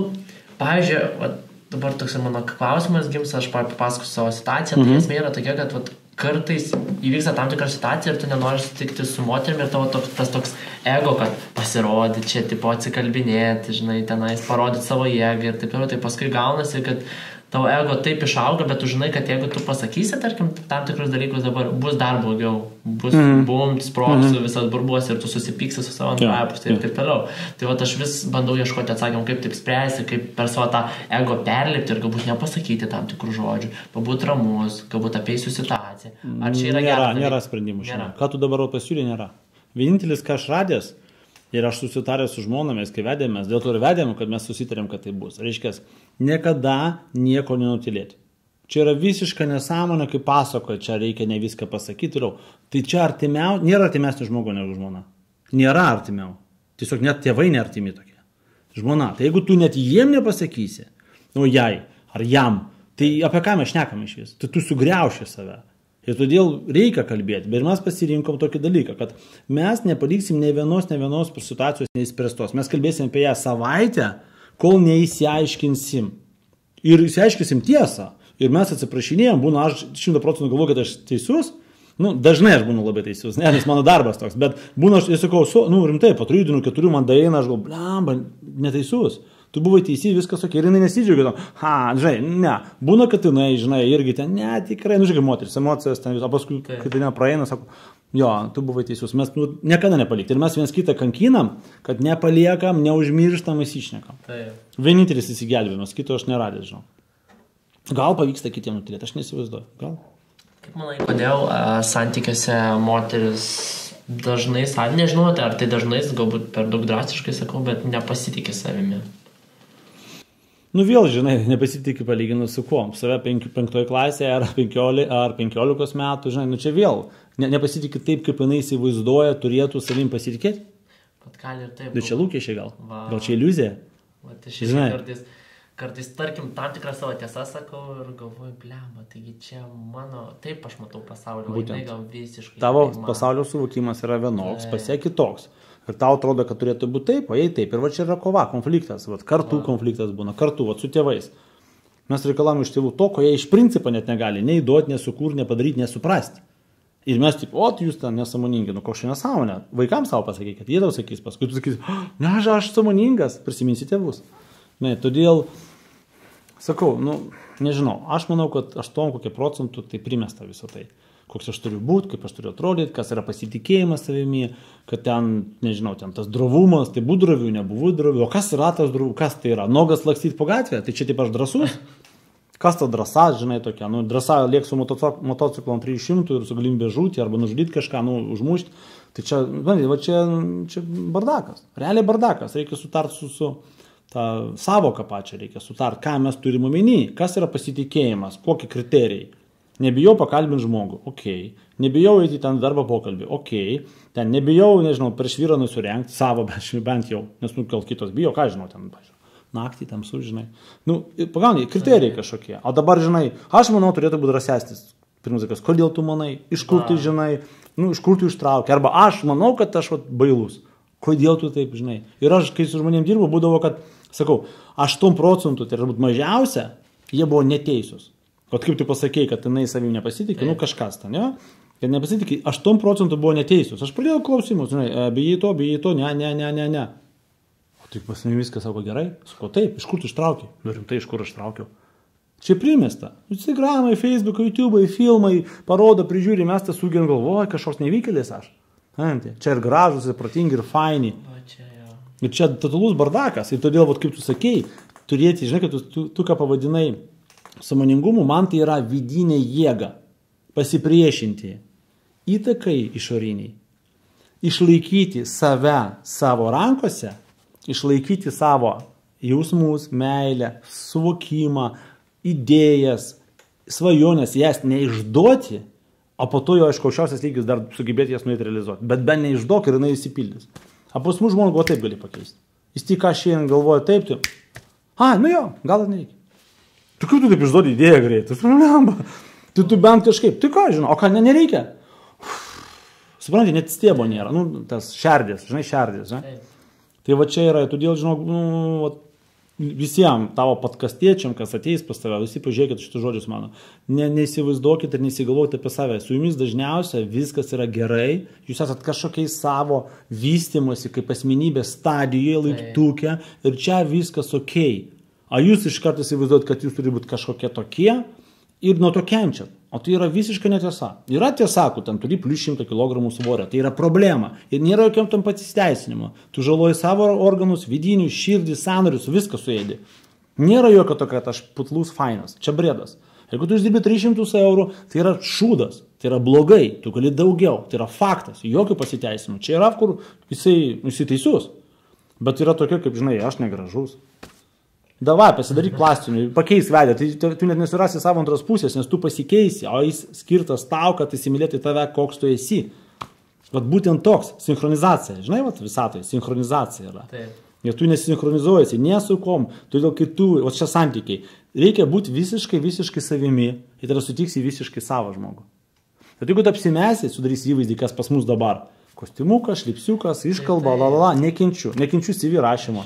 pavyzdžiui, vat, dabar toks ir mano klausimas gims, aš pa- papasakosiu savo situaciją. Mhm. Tai esmė yra tokia, kad vat, kartais įvyksta tam tikra situacija ir tu nenori sutikti su moterimi ir tavo toks, tas toks ego, kad pasirodyti čia, tipo atsikalbinėti, žinai, tenais parodyti savo jėgą ir taip toliau. Tai paskui gaunasi, kad tavo ego taip išauga, bet tu žinai, kad jeigu tu pasakysi, tarkim, tam tikrus dalykus dabar bus dar blogiau, bus mm bum, sprogs mm -hmm. visas burbuos ir tu susipyksi su savo antrąją pusę ir jo. taip toliau. Tai va aš vis bandau ieškoti atsakymų, kaip taip spręsti, kaip per savo tą ego perlipti ir galbūt nepasakyti tam tikrų žodžių, pabūt ramus, galbūt apeisiu situaciją. Ar čia yra nėra, geras nėra sprendimų šiandien. Ką tu dabar pasiūlyi, nėra. Vienintelis, ką aš radęs, ir aš susitaręs su žmonomis, kai vedėmės, dėl to ir vedėm, kad mes susitarėm, kad tai bus. Reiškia, niekada nieko nenutilėti. Čia yra visiška nesąmonė, kaip pasakoja, čia reikia ne viską pasakyti. Toliau. Tai čia artimiau, nėra artimesnio žmogo negu žmona. Nėra artimiau. Tiesiog net tėvai neartimi tokie. Žmona. Tai jeigu tu net jiem nepasakysi, nu jai ar jam, tai apie ką mes šnekame iš vis? Tai tu sugriauši save. Ir todėl reikia kalbėti. Bet mes pasirinkom tokį dalyką, kad mes nepaliksim ne vienos, ne vienos situacijos neįspręstos. Mes kalbėsim apie ją savaitę, kol neįsiaiškinsim. Ir įsiaiškinsim tiesą. Ir mes atsiprašinėjom, būna aš šimta procentų galvoju, kad aš teisus. Nu, dažnai aš būnu labai teisus, ne, nes mano darbas toks, bet būna aš, aš sakau, su, nu, rimtai, po 3 dienų, 4 man daina, aš galvoju, blemba, neteisus. Tu buvai teisy, viskas ok, ir jinai nesidžiaugia, tam, ha, žinai, ne, būna, kad jinai, žinai, irgi ten, ne, tikrai, nu, žiūrėk, moteris, emocijos ten, o paskui, Taip. kai tai nepraeina, sako, Jo, tu buvai teisus, mes nu, niekada nepalikti. Ir mes viens kitą kankinam, kad nepaliekam, neužmirštam, įsišnekam. Vienintelis įsigelbėjimas, kito aš neradęs, žinau. Gal pavyksta kitiems nutilėti, aš neįsivaizduoju. Gal. Kaip manai, kodėl a, santykiuose moteris dažnai, nežinau, ar tai dažnai, galbūt per daug drastiškai sakau, bet nepasitikė savimi. Nu vėl, žinai, nepasitikė palyginus su kuo. Save penki, penktoje klasėje ar, penkioli, ar penkiolikos metų, žinai, nu čia vėl. Ne, nepasitikė taip, kaip jinai įsivaizduoja, turėtų savim pasitikėti. Pat gali ir taip. Bet čia lūkesčiai gal. Va. Gal čia iliuzija. Va, tai šis kartais, kartais, tarkim, tam tikrą savo tiesą sakau ir galvoju, blemba, taigi čia mano, taip aš matau pasaulį, o Būtent. gal visiškai. Tavo mato. pasaulio suvokimas yra vienoks, Taip. pasie kitoks. Ir tau atrodo, kad turėtų būti taip, o jei taip. Ir va čia yra kova, konfliktas. Vat, kartų konfliktas būna, kartu, vat, su tėvais. Mes reikalavome iš tėvų to, ko jie iš principo net negali nei duoti, nesukurti, nepadaryti, nesuprasti. Ir mes taip, o jūs ten nesąmoningi, nu kokia nesąmonė. Vaikams savo pasakykit, jie tau sakys, paskui tu sakysi, ne, aš, aš sąmoningas, prisiminsi tėvus. Ne, todėl, sakau, nu, nežinau, aš manau, kad 8 kokie procentų tai primesta visą tai. Koks aš turiu būti, kaip aš turiu atrodyti, kas yra pasitikėjimas savimi, kad ten, nežinau, ten tas drovumas, tai būtų drovių, nebuvo drovių, o kas yra tas drovų, kas tai yra, nogas lakstyti po gatvę, tai čia taip aš drasus. Kas ta drąsa, žinai, tokia, nu, drąsa liek su motocik- motociklu ant 300 ir su galimybė žūti arba nužudyti kažką, nu, užmušti. Tai čia, man, va čia, čia bardakas. Realiai bardakas. Reikia sutart su, su tą savoką pačią, reikia sutart, ką mes turime omeny, kas yra pasitikėjimas, kokie kriterijai. Nebijau pakalbinti žmogų, ok. Nebijau eiti ten darbo pokalbį, ok. Ten nebijau, nežinau, prieš vyrą nusirengti savo, [LAUGHS] bent, bent jau, nes nu gal kitos bijo, ką žinau, ten, pažiūrėjau naktį tamsu, žinai. Nu, pagauni, kriterijai kažkokie. O dabar, žinai, aš manau, turėtų būti rasestis. Pirmas dalykas, kodėl tu manai, iš kur tu žinai, nu, iš kur tu ištrauki. Arba aš manau, kad aš vat, bailus. Kodėl tu taip, žinai. Ir aš, kai su žmonėm dirbu, būdavo, kad, sakau, 8 procentų, tai yra būt mažiausia, jie buvo neteisūs. O kaip tu pasakėjai, kad jinai savimi nepasitikė, nu kažkas ten, ne? Kad nepasitikė, 8 procentų buvo neteisūs. Aš pradėjau klausimus, žinai, e, bijai to, bijai to, ne, ne, ne, ne, ne. O tik pas mane viskas sako gerai. Sako taip, iš kur tu ištraukiai? Nu rimtai, iš kur aš traukiau? Čia primesta. Instagramai, Facebookai, YouTube'ai, filmai parodo, prižiūri, mes tą sugėm galvoju, kažkoks nevykėlis aš. Antai, čia ir gražus, ir protingi, ir faini. Čia. Ir čia totalus bardakas. Ir todėl, vat, kaip tu sakei, turėti, žinai, kad tu, tu, tu ką pavadinai samoningumu, man tai yra vidinė jėga. Pasipriešinti įtakai išoriniai. Išlaikyti save savo rankose, išlaikyti savo jausmus, meilę, suvokimą, idėjas, svajonės, jas neišduoti, o po to jo, aišku, aukščiausias lygis dar sugebėti jas nuėti realizuoti. Bet bent neišduok ir jinai įsipildys. Mus žmogų taip gali pakeisti. Jis tik ką šiandien galvoja taip, tai... A, nu jo, gal ir nereikia. Tu kaip tu taip išduodi idėją greitai? Tu, lemba. tu, bent kažkaip, tai ką žinau, o ką ne, nereikia? Suprantate, net stiebo nėra, nu, tas šerdės, žinai, šerdės. Taip. Tai va čia yra, todėl, žinok, nu, vat, visiems tavo patkastiečiam, kas ateis pas tave, visi pažiūrėkit šitus žodžius mano. Ne, neįsivaizduokit ir neįsigalvokit apie save. Su jumis dažniausiai viskas yra gerai, jūs esat kažkokiai savo vystimosi kaip asmenybės stadijoje, laiptukė ir čia viskas ok. O jūs iš karto įsivaizduojat, kad jūs turite būti kažkokie tokie ir nuo to kenčiat. O tai yra visiškai netiesa. Yra tiesa, kad ten turi plus 100 kg svorio. Tai yra problema. Ir nėra jokiam tam pasiteisinimo. Tu žaloji savo organus, vidinius, širdį, sanarius, viską suėdi. Nėra jokio to, kad aš putlus fainas. Čia brėdas. Jeigu tu uždirbi 300 eurų, tai yra šūdas. Tai yra blogai. Tu gali daugiau. Tai yra faktas. Jokio pasiteisinimo. Čia yra, kur jisai, jisai teisus. Bet yra tokia, kaip žinai, aš negražus. Davai, pasidaryk plastinių, pakeis vedę, tai tu, tu net nesurasi savo antros pusės, nes tu pasikeisi, o jis skirtas tau, kad įsimylėti tave, koks tu esi. Vat būtent toks, sinchronizacija, žinai, vat visatoje, sinchronizacija yra. Taip. Ir tu nesinchronizuojasi, nesukom, todėl kai tu, o čia santykiai, reikia būti visiškai, visiškai savimi ir tada sutiksi visiškai savo žmogų. Bet jeigu tu apsimesi, sudarysi įvaizdį, kas pas mus dabar. Kostiumukas, šlipsiukas, iškalba, la la la, nekenčiu, nekenčiu CV rašymo.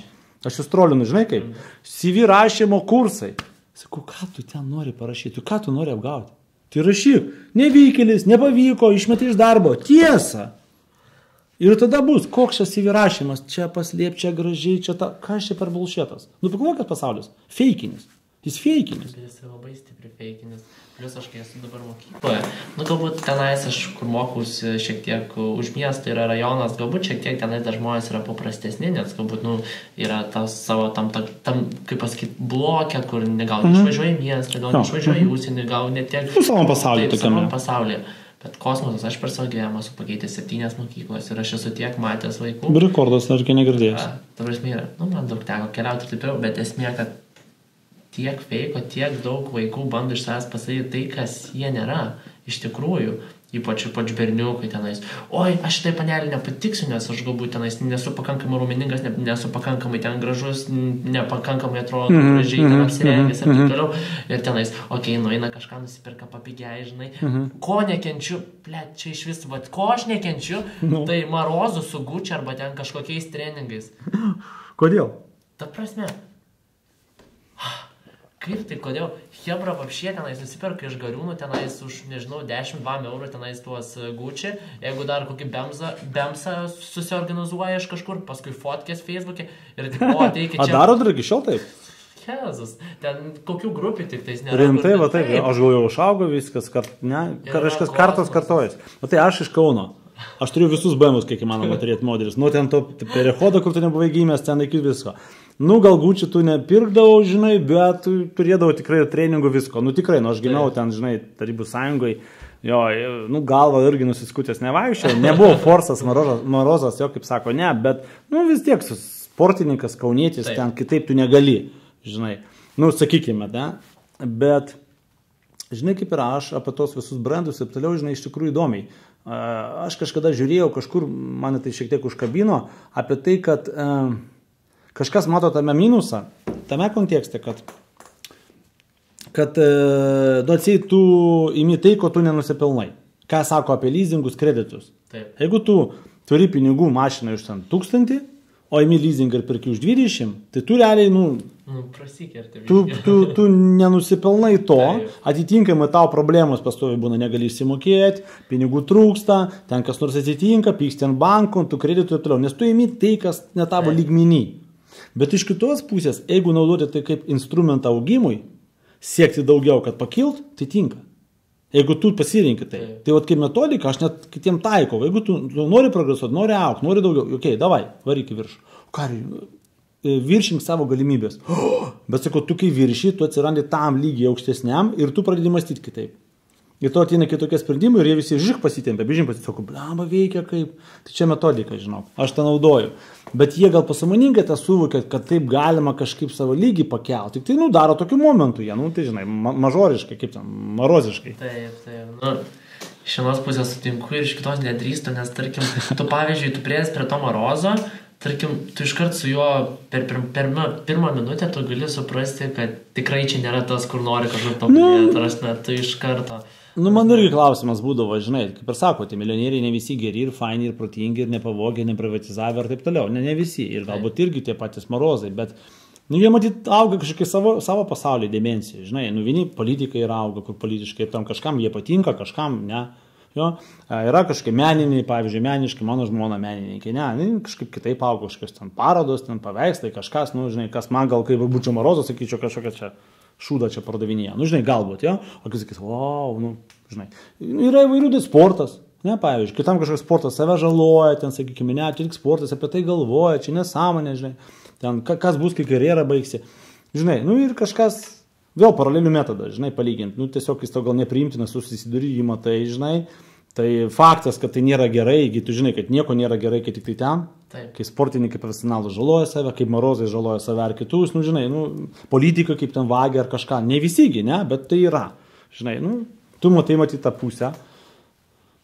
Aš jūs trolinu, žinai kaip? CV rašymo kursai. Sakau, ką tu ten nori parašyti, ką tu nori apgauti? Tai rašyk, nevykėlis, nepavyko, išmetai iš darbo, tiesa. Ir tada bus, koks šis įrašymas, čia paslėp, čia gražiai, čia ta, ką čia per bulšėtas. Nu, pagalvokit pasaulis, feikinis. Jis feikinis. Jis labai stipriai feikinis. Plius aš kai esu dabar mokykloje, nu galbūt tenais aš, kur mokausi šiek tiek už miestą yra rajonas, galbūt šiek tiek tenais dar žmonės yra paprastesni, nes galbūt, nu, yra tas savo tam, tam, tam kaip pasakyti, blokė, kur gal Mhm. neišvažiuoja į miestą, gal neišvažiuoja į užsienį, gal net tiek... Nu, savam pasauly Taip, tokiame. savam pasaulyje. Bet kosmosas, aš per savo gyvenimą esu pakeitęs septynės mokyklos ir aš esu tiek matęs vaikų. Rekordas, argi negirdėjęs. Ta prasme yra, nu, man daug teko keliauti ir taip toliau, bet esmė, kad tiek feiko, tiek daug vaikų bando iš savęs pasakyti tai, kas jie nėra. Iš tikrųjų, ypač, ypač berniukai tenais. Oi, aš šitai panelį nepatiksiu, nes aš galbūt tenais nesu pakankamai raumeningas, ne, nesu pakankamai ten gražus, nepakankamai atrodo Mhm, gražiai ten mhm, apsirengęs ir mhm, taip toliau. Ir tenais, okei, okay, nueina kažką nusipirka papigiai, žinai. Mhm. Ko nekenčiu, ble, čia iš vis, va, ko aš nekenčiu, Nu. tai marozų su gučia arba ten kažkokiais treningais. Kodėl? Ta prasme. Kaip tai, kodėl? Hebra apšie tenais nusipirka iš gariūnų tenais už, nežinau, 10-2 eurų tenais tuos e, gučiai. Jeigu dar kokį bemsą, bemsą susiorganizuoja iš kažkur, paskui fotkės Facebook'e ir tik, o, ateikit [LAUGHS] A čia. daro dar iki šiol taip? Jezus, ten kokių grupių tik tais nėra. Rimtai, va taip, aš galvoju, užaugo viskas, kart, ne, Yra kažkas kartas kartojas. O tai aš iš Kauno. Aš turiu visus BMWs, kiek įmanoma turėti modelis. Nu, ten to perėhodo, kur tu nebuvai gimęs, ten iki visko. Nu, galbūt tu nepirkdavau, žinai, bet tu turėdavau tikrai treningų visko. Nu, tikrai, nu, aš gimiau ten, žinai, Tarybų sąjungoje. Jo, nu, galva irgi nusiskutęs nevaikščiau. Nebuvo Forsas, Marozas, Marozas, jo, kaip sako, ne, bet, nu, vis tiek, sportininkas, kaunietis, Taip. ten kitaip tu negali, žinai. Nu, sakykime, ne. Bet, žinai, kaip ir aš apie tos visus brandus ir toliau, žinai, iš tikrųjų įdomiai. Aš kažkada žiūrėjau, kažkur mane tai šiek tiek užkabino apie tai, kad e, kažkas mato tame minusą, tame kontekste, kad kad, e, atsiai, tu imi tai, ko tu nenusipelnai. Ką sako apie leasingus kreditus. Taip. Jeigu tu turi pinigų mašiną už ten tūkstantį, o imi leasingą ir perki už 20, tai tu realiai, nu, Nu, prasikerti. tu, tu, tu nenusipelnai to, atitinkamai tau problemos pastovi būna, negali išsimokėti, pinigų trūksta, ten kas nors atsitinka, pyksti ant bankų, tu kreditų ir toliau, nes tu imi tai, kas ne tavo Taip. lygmenį. Bet iš kitos pusės, jeigu naudoti tai kaip instrumentą augimui, siekti daugiau, kad pakilt, tai tinka. Jeigu tu pasirinkai tai. Tai vat kaip metodika, aš net kitiem taikau. Jeigu tu, nori progresuoti, nori aukti, nori daugiau, okei, okay, davai, varyk į viršų. Ką, e, viršink savo galimybės. [GASPS] Bet sakau, tu kai viršy, tu atsirandi tam lygiai aukštesniam ir tu pradedi mąstyti kitaip. Ir to ateina kitokie sprendimai ir jie visi žik pasitempia, bežin pasitempia, blamba veikia kaip. Tai čia metodika, žinau, aš tą naudoju. Bet jie gal pasąmoningai tą suvokia, kad taip galima kažkaip savo lygį pakelti. Tik tai, nu, daro tokiu momentu, jie, nu, tai žinai, ma mažoriškai, kaip ten, maroziškai. Taip, taip. Nu, iš vienos pusės sutinku ir iš kitos nedrįstu, nes, tarkim, tu pavyzdžiui, tu prieės prie to Marozo, tarkim, tu iškart su juo per, per, per pirmą minutę tu gali suprasti, kad tikrai čia nėra tas, kur nori kažkur tobulėti, nu, tu iš karto. Nu, man irgi klausimas būdavo, žinai, kaip ir sako, tie milijonieriai ne visi geri ir faini ir protingi ir nepavogė, neprivatizavę ir taip toliau. Ne, ne visi. Ir galbūt irgi tie patys morozai, bet, nu, jie matyt auga kažkokia savo, savo pasaulio dimensija. Žinai, nu, vieni politikai yra auga, kur politiškai ir tam kažkam jie patinka, kažkam ne. Jo, a, yra kažkokie meniniai, pavyzdžiui, meniški, mano žmona menininkai, ne, ne, kažkaip kitaip auga, kažkokios ten parodos, ten paveikslai, kažkas, nu, žinai, kas man gal kaip būčiau morozas, sakyčiau, kažkokia čia šūdą čia pardavinėja. Nu, žinai, galbūt, jo, o kai sakys, wow, nu, žinai, yra įvairių tai sportas. Ne, pavyzdžiui, kitam kažkoks sportas save žaloja, ten, sakykime, ne, čia tik sportas, apie tai galvoja, čia nesąmonė, žinai, ten, ka- kas bus, kai karjerą baigsi. Žinai, nu ir kažkas, vėl paralelių metodą, žinai, palyginti, nu tiesiog jis to gal nepriimtinas, susisidūrymą, tai, žinai, tai faktas, kad tai nėra gerai, jeigu tu žinai, kad nieko nėra gerai, kai tik tai ten, Taip. kai sportininkai profesionalų žaloja save, kaip marozai žaloja save ar kitus, nu, žinai, nu, politika kaip ten vagia ar kažką, ne visigi, ne, bet tai yra, žinai, nu, tu matai matyti tą pusę.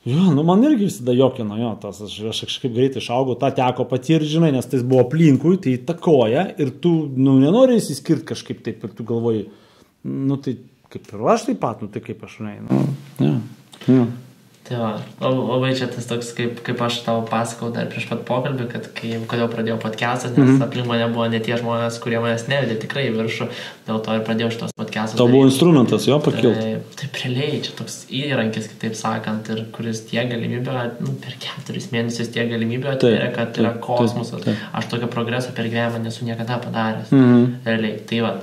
Jo, nu man irgi visada jokino, jo, tas aš, aš kažkaip greitai išaugau, tą teko patirti, žinai, nes tai buvo aplinkui, tai takoja ir tu, nu, nenori įsiskirti kažkaip taip ir tu galvoji, nu, tai kaip ir aš taip pat, nu, tai kaip aš, žinai, nu, ne. Ja. Tai va, la- labai čia tas toks, kaip, kaip aš tau pasakau dar prieš pat pokalbį, kad kai, kodėl pradėjau podcast'ą, nes mm -hmm. aplink mane buvo ne tie žmonės, kurie manęs nevedė tikrai į viršų, dėl to ir pradėjau šitos podcast'us. Tau buvo instrumentas, jo, pakilti. Tai, taip realiai, čia toks įrankis, kitaip sakant, ir kuris tie galimybę, nu, per keturis mėnesius tie galimybę atveria, kad taip, yra kosmosas. Aš tokio progreso per gyvenimą nesu niekada padaręs. Mhm. Realiai, tai va.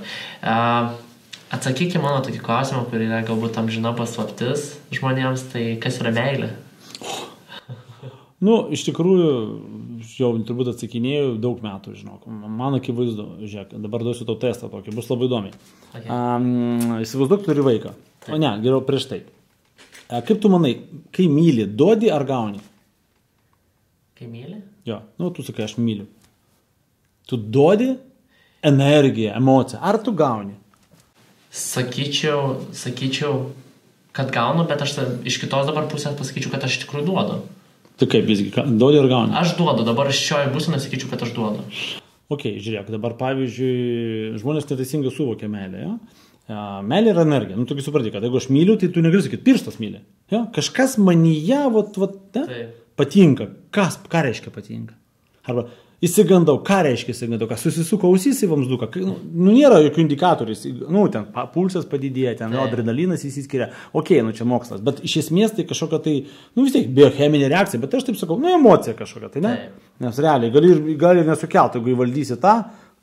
Uh, Atsakykime mano tokį klausimą, kur yra galbūt amžina paslaptis žmonėms, tai kas yra meilė? [LAUGHS] Nu, iš tikrųjų, jau turbūt atsakinėjau daug metų, žinok. Man akivaizdu, žiūrėk, dabar duosiu tau testą tokį, bus labai įdomi. Okay. Um, įsivaizduok, turi vaiką. O ne, geriau prieš tai. A, kaip tu manai, kai myli, duodi ar gauni? Kai myli? Jo, nu, tu sakai, aš myliu. Tu duodi energiją, emociją, ar tu gauni? Sakyčiau, sakyčiau, kad gaunu, bet aš iš kitos dabar pusės pasakyčiau, kad aš iš tikrųjų duodu. Tai kaip visgi, duodi ar gauni? Aš duodu, dabar šioje būsinoje sakyčiau, kad aš duodu. Ok, žiūrėk, dabar pavyzdžiui, žmonės neteisingai suvokia meilę. Ja? Meilė yra energija. Nu, tu supranti, kad jeigu aš myliu, tai tu negali sakyti, pirštas myli. Ja? Kažkas manyje, vat, vat, ne? Taip. patinka. Kas, ką reiškia patinka? Arba įsigandau, ką reiškia įsigandau, kas susisuko ausys į vamsduką. Kai, Nu, nu, nėra jokių indikatorių, nu, ten pulsas padidėja, ten jo, Taip. adrenalinas įsiskiria. Ok, nu čia mokslas, bet iš esmės tai kažkokia tai, nu vis tiek, biocheminė reakcija, bet aš taip sakau, nu emocija kažkokia, tai ne? Taip. Nes realiai gali ir, gali ir nesukelt, jeigu įvaldysi tą,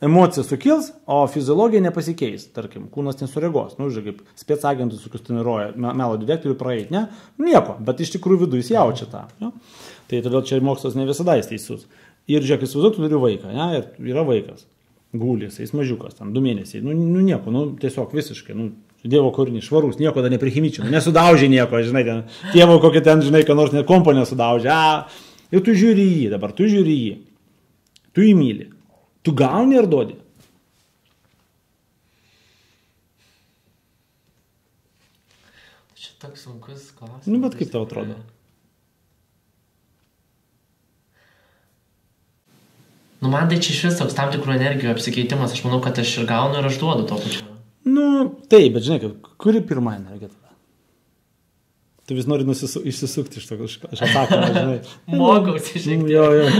emocija sukils, o fiziologija nepasikeis. Tarkim, kūnas nesureagos. Nu, žiūrėk, kaip spėcagentus, kokius treniruoja me- melo detektorių praeit, ne? Nieko, bet iš tikrųjų viduje jis jaučia tą. Jo? Tai todėl čia mokslas ne visada jis teisus. Ir žiūrėk, įsivaizduok, tu turi vaiką, ne? Ir yra vaikas. Gulės, jis mažiukas, ten du mėnesiai. Nu, nu nieko, nu tiesiog visiškai, nu, Dievo kūrinys, švarus, nieko dar neprihimičiau, nesudaužė nieko, žinai, ten, tėvo kokie ten, žinai, ką nors net kompo nesudaužė. A, ir tu žiūri jį, dabar tu žiūri jį. Tu jį myli. Tu gauni ir duodi. Čia toks sunkus klausimas. Nu, bet kaip tau atrodo? Nu, man tai čia iš vis toks tam tikrų energijų apsikeitimas. Aš manau, kad aš ir gaunu ir aš duodu to pačiu. Nu, taip, bet žinai, kuri pirma energija tada? Tu vis nori nusisu, išsisukti iš to, iš atsakymo, [LAUGHS] žinai. Mokausi Nu, tiek. Jo, jo.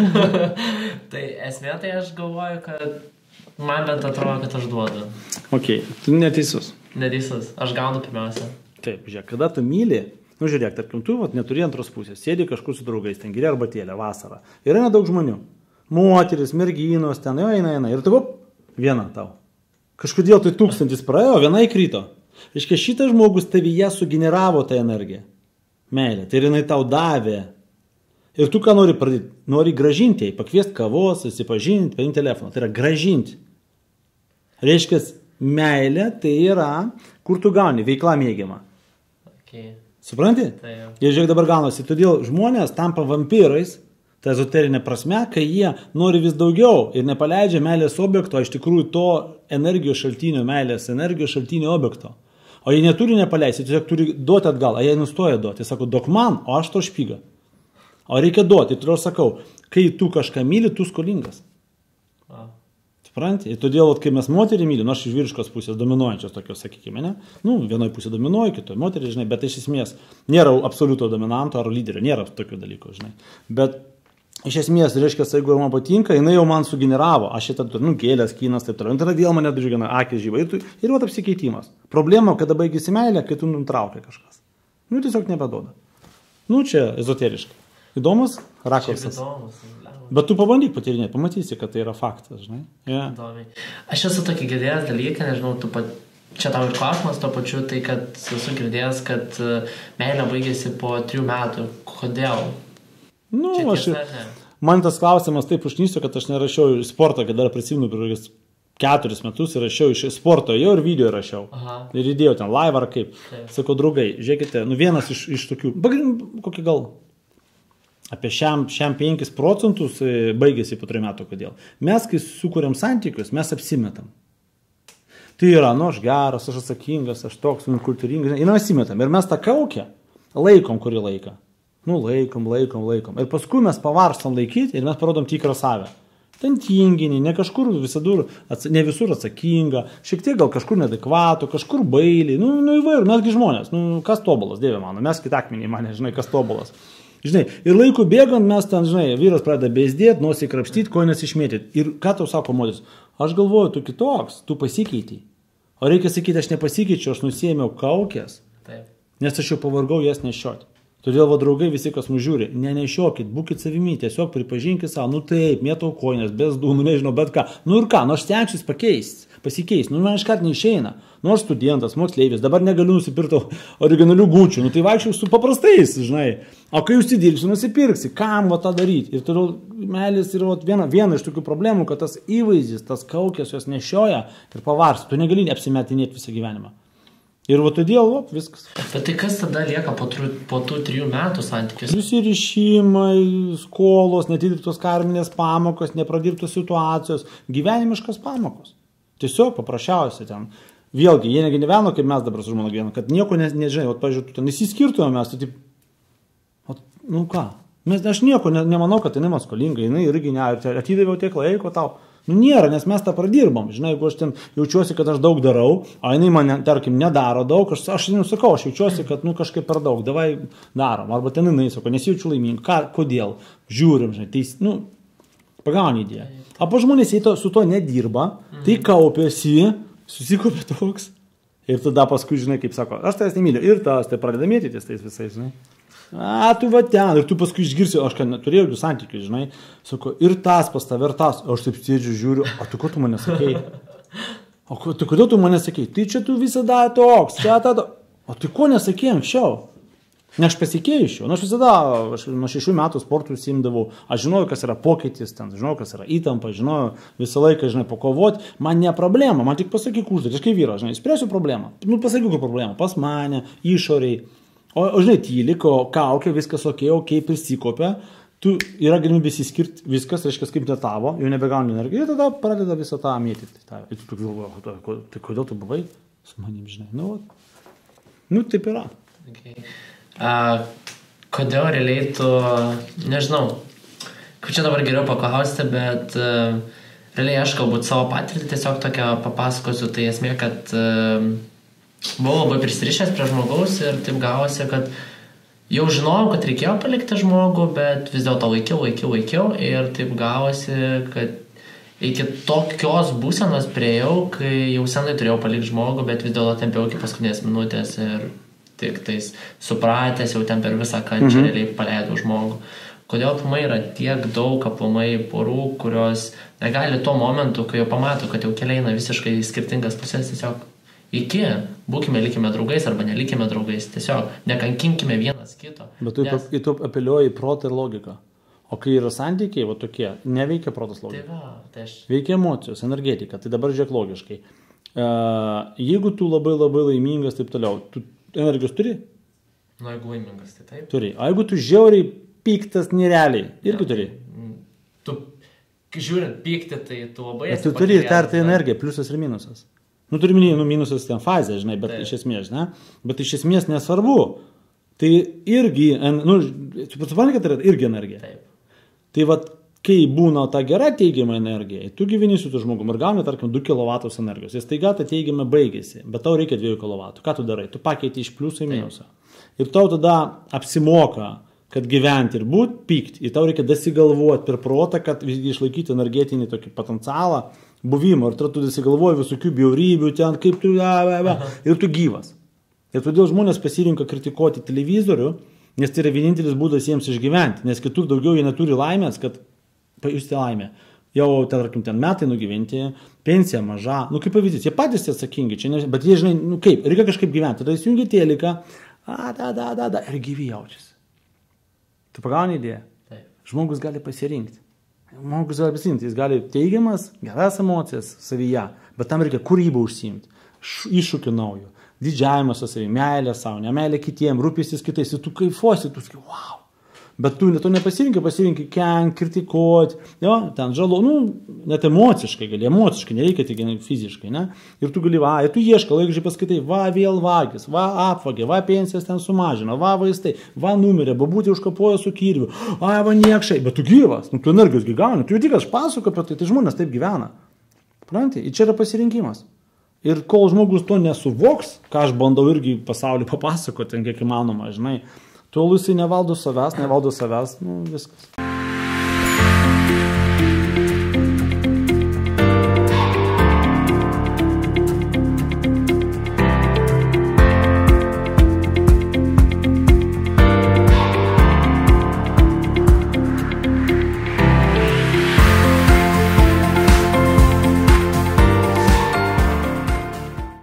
[LAUGHS] Tai esmė tai aš galvoju, kad man bent atrodo, kad aš duodu. Ok, tu neteisus. Neteisus. Aš gaunu pirmiausia. Taip, žiūrėk, kada tu myli, nu žiūrėk, tarkim, tu vat, neturi antros pusės, sėdi kažkur su draugais, ten geri arbatėlė vasarą. Yra nedaug žmonių. Moteris, merginos, ten jo eina, eina. Ir tu, viena tau. Kažkodėl tai tūkstantis praėjo, viena įkrito. Iškia, šitas žmogus tavyje sugeneravo tą energiją. Meilė. Tai ir jinai tau davė. Ir tu ką nori pradėti? Nori gražinti, jai, pakviesti kavos, susipažinti, paimti telefoną. Tai yra gražinti. Reiškia, meilė tai yra, kur tu gauni veikla mėgiama. Okay. Supranti? Tai jau. Ir žiūrėk dabar gaunasi, todėl žmonės tampa vampyrais, ta ezoterinė prasme, kai jie nori vis daugiau ir nepaleidžia meilės objekto, iš tikrųjų to energijos šaltinio, meilės energijos šaltinio objekto. O jie neturi nepaleisti, tiesiog turi duoti atgal, o jie nustoja duoti. Jie sako, duok man, o aš to špygą. O reikia duoti. Todėl aš sakau, kai tu kažką myli, tu skolingas. Supranti? Ir todėl, kai mes moterį mylim, nu, aš iš vyriškos pusės dominuojančios tokios, sakykime, ne? Nu, vienoje pusėje dominuoja, kitoje moterį, žinai, bet iš esmės nėra absoliuto dominanto ar lyderio, nėra tokių dalykų, žinai. Bet iš esmės, reiškia, jeigu man patinka, jinai jau man sugeneravo, aš šitą turiu, nu, gėlės, kinas, taip toliau. Ir tada vėl mane džiugina, akis žyva. Ir, ir va apsikeitimas. Problema, kada baigėsi meilė, kai tu nutraukia kažkas. Nu, tiesiog nebedoda. Nu, čia ezoteriškai. Įdomus rakursas. Bet tu pabandyk patyrinėti, pamatysi, kad tai yra faktas, žinai. Yeah. Įdomiai. Aš esu tokį girdėjęs dalyką, nežinau, tu pat... čia tau ir klausimas to pačiu, tai kad esu girdėjęs, kad e, meilė baigėsi po trijų metų. Kodėl? Nu, Čia aš, tiesa, man tas klausimas taip užnysiu, kad aš nerašiau į sportą, kad dar prisimenu prieš keturis metus ir rašiau iš sporto, jau ir video rašiau. Aha. Ir įdėjau ten live ar kaip. Taip. Sakau, draugai, žiūrėkite, nu vienas iš, iš tokių, kokį gal apie šiam, šiam 5 procentus e, baigėsi po 3 metų, kodėl. Mes, kai sukūrėm santykius, mes apsimetam. Tai yra, nu aš geras, aš atsakingas, aš toks, nu, kultūringas, ir mes apsimetam. Ir mes tą kaukę laikom kurį laiką. Nu, laikom, laikom, laikom. Ir paskui mes pavarstam laikyti ir mes parodom tikrą savę. Ten tinginį, ne kažkur visada, ne visur atsakinga, šiek tiek gal kažkur nedekvatų, kažkur bailiai, nu, nu įvairių, mesgi žmonės, nu, kas tobulas, Dieve mano, mes kitakmeniai mane, žinai, kas tobulas. Žinai, ir laiku bėgant mes ten, žinai, vyras pradeda bezdėti, nosį krapštyti, kojas išmėtyti. Ir ką tau sako moteris? Aš galvoju, tu kitoks, tu pasikeitei. O reikia sakyti, aš nepasikeičiau, aš nusėmiau kaukės, Taip. nes aš jau pavargau jas nešioti. Todėl va draugai visi, kas mus žiūri, nenešiokit, būkite savimi, tiesiog pripažinkit savo, nu taip, mėtau koinės, bezdų, nu nežinau, bet ką. Nu ir ką, nu aš stengsiuosi pakeisti, pasikeisti, nu man iškart neišeina. Nu aš studentas, moksleivis, dabar negaliu nusipirkti originalių gučių, nu tai vaikščiau su paprastais, žinai. O kai užsidirbsi, nusipirksi, kam va tą daryti. Ir todėl meilės yra viena, viena iš tokių problemų, kad tas įvaizdis, tas kaukės jos nešioja ir pavarsi, tu negali apsimetinėti visą gyvenimą. Ir va todėl, va, viskas. Bet tai kas tada lieka po, tru, po tų trijų metų santykius? Prisirišimai, skolos, netidirbtos karminės pamokos, nepradėtos situacijos, gyvenimiškas pamokos. Tiesiog paprasčiausiai ten. Vėlgi, jie negyveno kaip mes dabar su žmona gyvename, kad nieko ne, nežinai, o, pažiūrėjau, tu ten įsiskirtume mes, tai taip, o, nu ką, mes, aš nieko ne, nemanau, kad jinai man skolinga, jinai irgi ne, atidaviau tiek laiko tau. Nu, nėra, nes mes tą pradirbam. Žinai, jeigu aš ten jaučiuosi, kad aš daug darau, o jinai man, tarkim, nedaro daug, aš, aš nusakau, aš jaučiuosi, kad, nu, kažkaip per daug, davai darom. Arba ten jinai sako, nesijaučiu laiminga. Ką, kodėl? Žiūrim, žinai, tai, nu, pagauni idėją. O po žmonės, jei to, su to nedirba, tai kaupiasi, susikopia toks. Ir tada paskui, žinai, kaip sako, aš tavęs nemyliu. Ir tas, tai pradeda mėtytis tais visais, žinai. A, tu va ten, ir tu paskui išgirsi, aš kad neturėjau jų santykių, žinai, sako, ir tas pas tave, ir tas, o aš taip sėdžiu, žiūriu, o tu ko tu mane sakei? O tu tai kodėl tu mane sakei? Tai čia tu visada toks, čia tada. O tai ko nesakei anksčiau? Ne aš pasikeičiau, nu aš visada, aš nuo šešių metų sportų simdavau, aš žinojau, kas yra pokytis, ten, žinojau, kas yra įtampa, žinojau visą laiką, žinai, pakovoti, man ne problema, man tik pasakyk užduotį, aš kaip vyras, žinai, spręsiu problemą, nu pasakyk, kokia problema, pas mane, išoriai, O, o žinai, tyli, ko kaukė, viskas ok, ok, prisikopia, tu yra galimybė įsiskirti, viskas, reiškia, kaip ne tavo, jau nebegauni energiją ir tada pradeda visą tą mėtyti. Tai, ir tu galvoji, tai kodėl tu buvai su manim, žinai, nu, nu taip yra. Okay. Uh, kodėl realiai tu, nežinau, kaip čia dabar geriau paklausti, bet uh, realiai aš galbūt savo patirtį tiesiog tokią papasakosiu, tai esmė, kad uh, buvau labai prisirišęs prie žmogaus ir taip gavosi, kad jau žinojau, kad reikėjo palikti žmogų, bet vis dėlto laikiau, laikiau, laikiau ir taip gavosi, kad iki tokios būsenos prieėjau, kai jau senai turėjau palikti žmogų, bet vis dėlto tempiau iki paskutinės minutės ir tik tais supratęs jau ten per visą kančią mhm. realiai paleidau žmogų. Kodėl aplamai yra tiek daug aplamai porų, kurios negali tuo momentu, kai jau pamato, kad jau keliai eina visiškai skirtingas pusės, tiesiog iki, būkime likime draugais arba nelikime draugais, tiesiog nekankinkime vienas kito. Bet tu, nes... tu apeliuoji protą ir logiką. O kai yra santykiai, va tokie, neveikia protas logika. Tai va, tai aš... Veikia emocijos, energetika. Tai dabar žiūrėk logiškai. Uh, jeigu tu labai labai laimingas, taip toliau, tu energijos turi? Nu, jeigu laimingas, tai taip. Turi. O jeigu tu žiauriai piktas, nerealiai, irgi ja, turi. Tu, žiūrint pykti, tai tu labai... Bet tu turi tarti energiją, pliusas ir minusas. Nu, turiu minėjau, nu, minusas ten fazė, žinai, bet Taip. iš esmės, ne? Bet iš esmės nesvarbu. Tai irgi, nu, suprantate, kad tai yra irgi energija. Taip. Tai vad, kai būna ta gera teigiama energija, tu gyveni su tu žmogumi ir gauni, tarkim, 2 kW energijos. Ir staiga ta teigiama baigėsi, bet tau reikia 2 kW. Ką tu darai? Tu pakeiti iš pliusą į minusą. Ir tau tada apsimoka, kad gyventi ir būti, pykti. Ir tau reikia dasigalvoti per protą, kad visgi išlaikyti energetinį tokį potencialą buvimo ir tu dasigalvoji visokių bjaurybių ten, kaip tu, ja, ja, ja, ir tu gyvas. Ir todėl žmonės pasirinka kritikuoti televizorių, nes tai yra vienintelis būdas jiems išgyventi, nes kitur daugiau jie neturi laimės, kad pajusti laimę. Jau, tarkim, ten metai nugyventi, pensija maža, nu kaip pavyzdys, jie patys atsakingi, čia, ne, bet jie žinai, nu kaip, reikia kažkaip gyventi, tada įsijungi teliką, a, da, da, da, da, ir gyvi jaučiasi. Tu pagauni idėją? Taip. Žmogus gali pasirinkti. Žmogus gali prisimti, jis gali teigiamas, geras emocijas savyje, bet tam reikia kūrybą užsimti, iššūkių naujo, didžiavimas su savimi, meilė savo, nemeilė kitiems, rūpestis kitais, ir tu kaifuosi, tu sakai, wow. Bet tu to nepasirinkai, pasirinkai ken, kritikuoti, jo, ten žalo, nu, net emociškai gali, emociškai, nereikia tik fiziškai, ne? Ir tu gali, va, ir tu ieškai, laikžiai paskaitai, va, vėl vagis, va, apvagė, va, pensijas ten sumažino, va, vaistai, va, numirė, babutė užkapojo su kirviu, a, va, niekšai, bet tu gyvas, nu, tu energijos gygauni, tu jau tik aš pasakoju apie tai, tai žmonės taip gyvena. Suprantate, ir čia yra pasirinkimas. Ir kol žmogus to nesuvoks, ką aš bandau irgi pasaulį [LAUGHS] papasakoti, kiek įmanoma, žinai, Tol jisai nevaldo savęs, nevaldo savęs, nu viskas.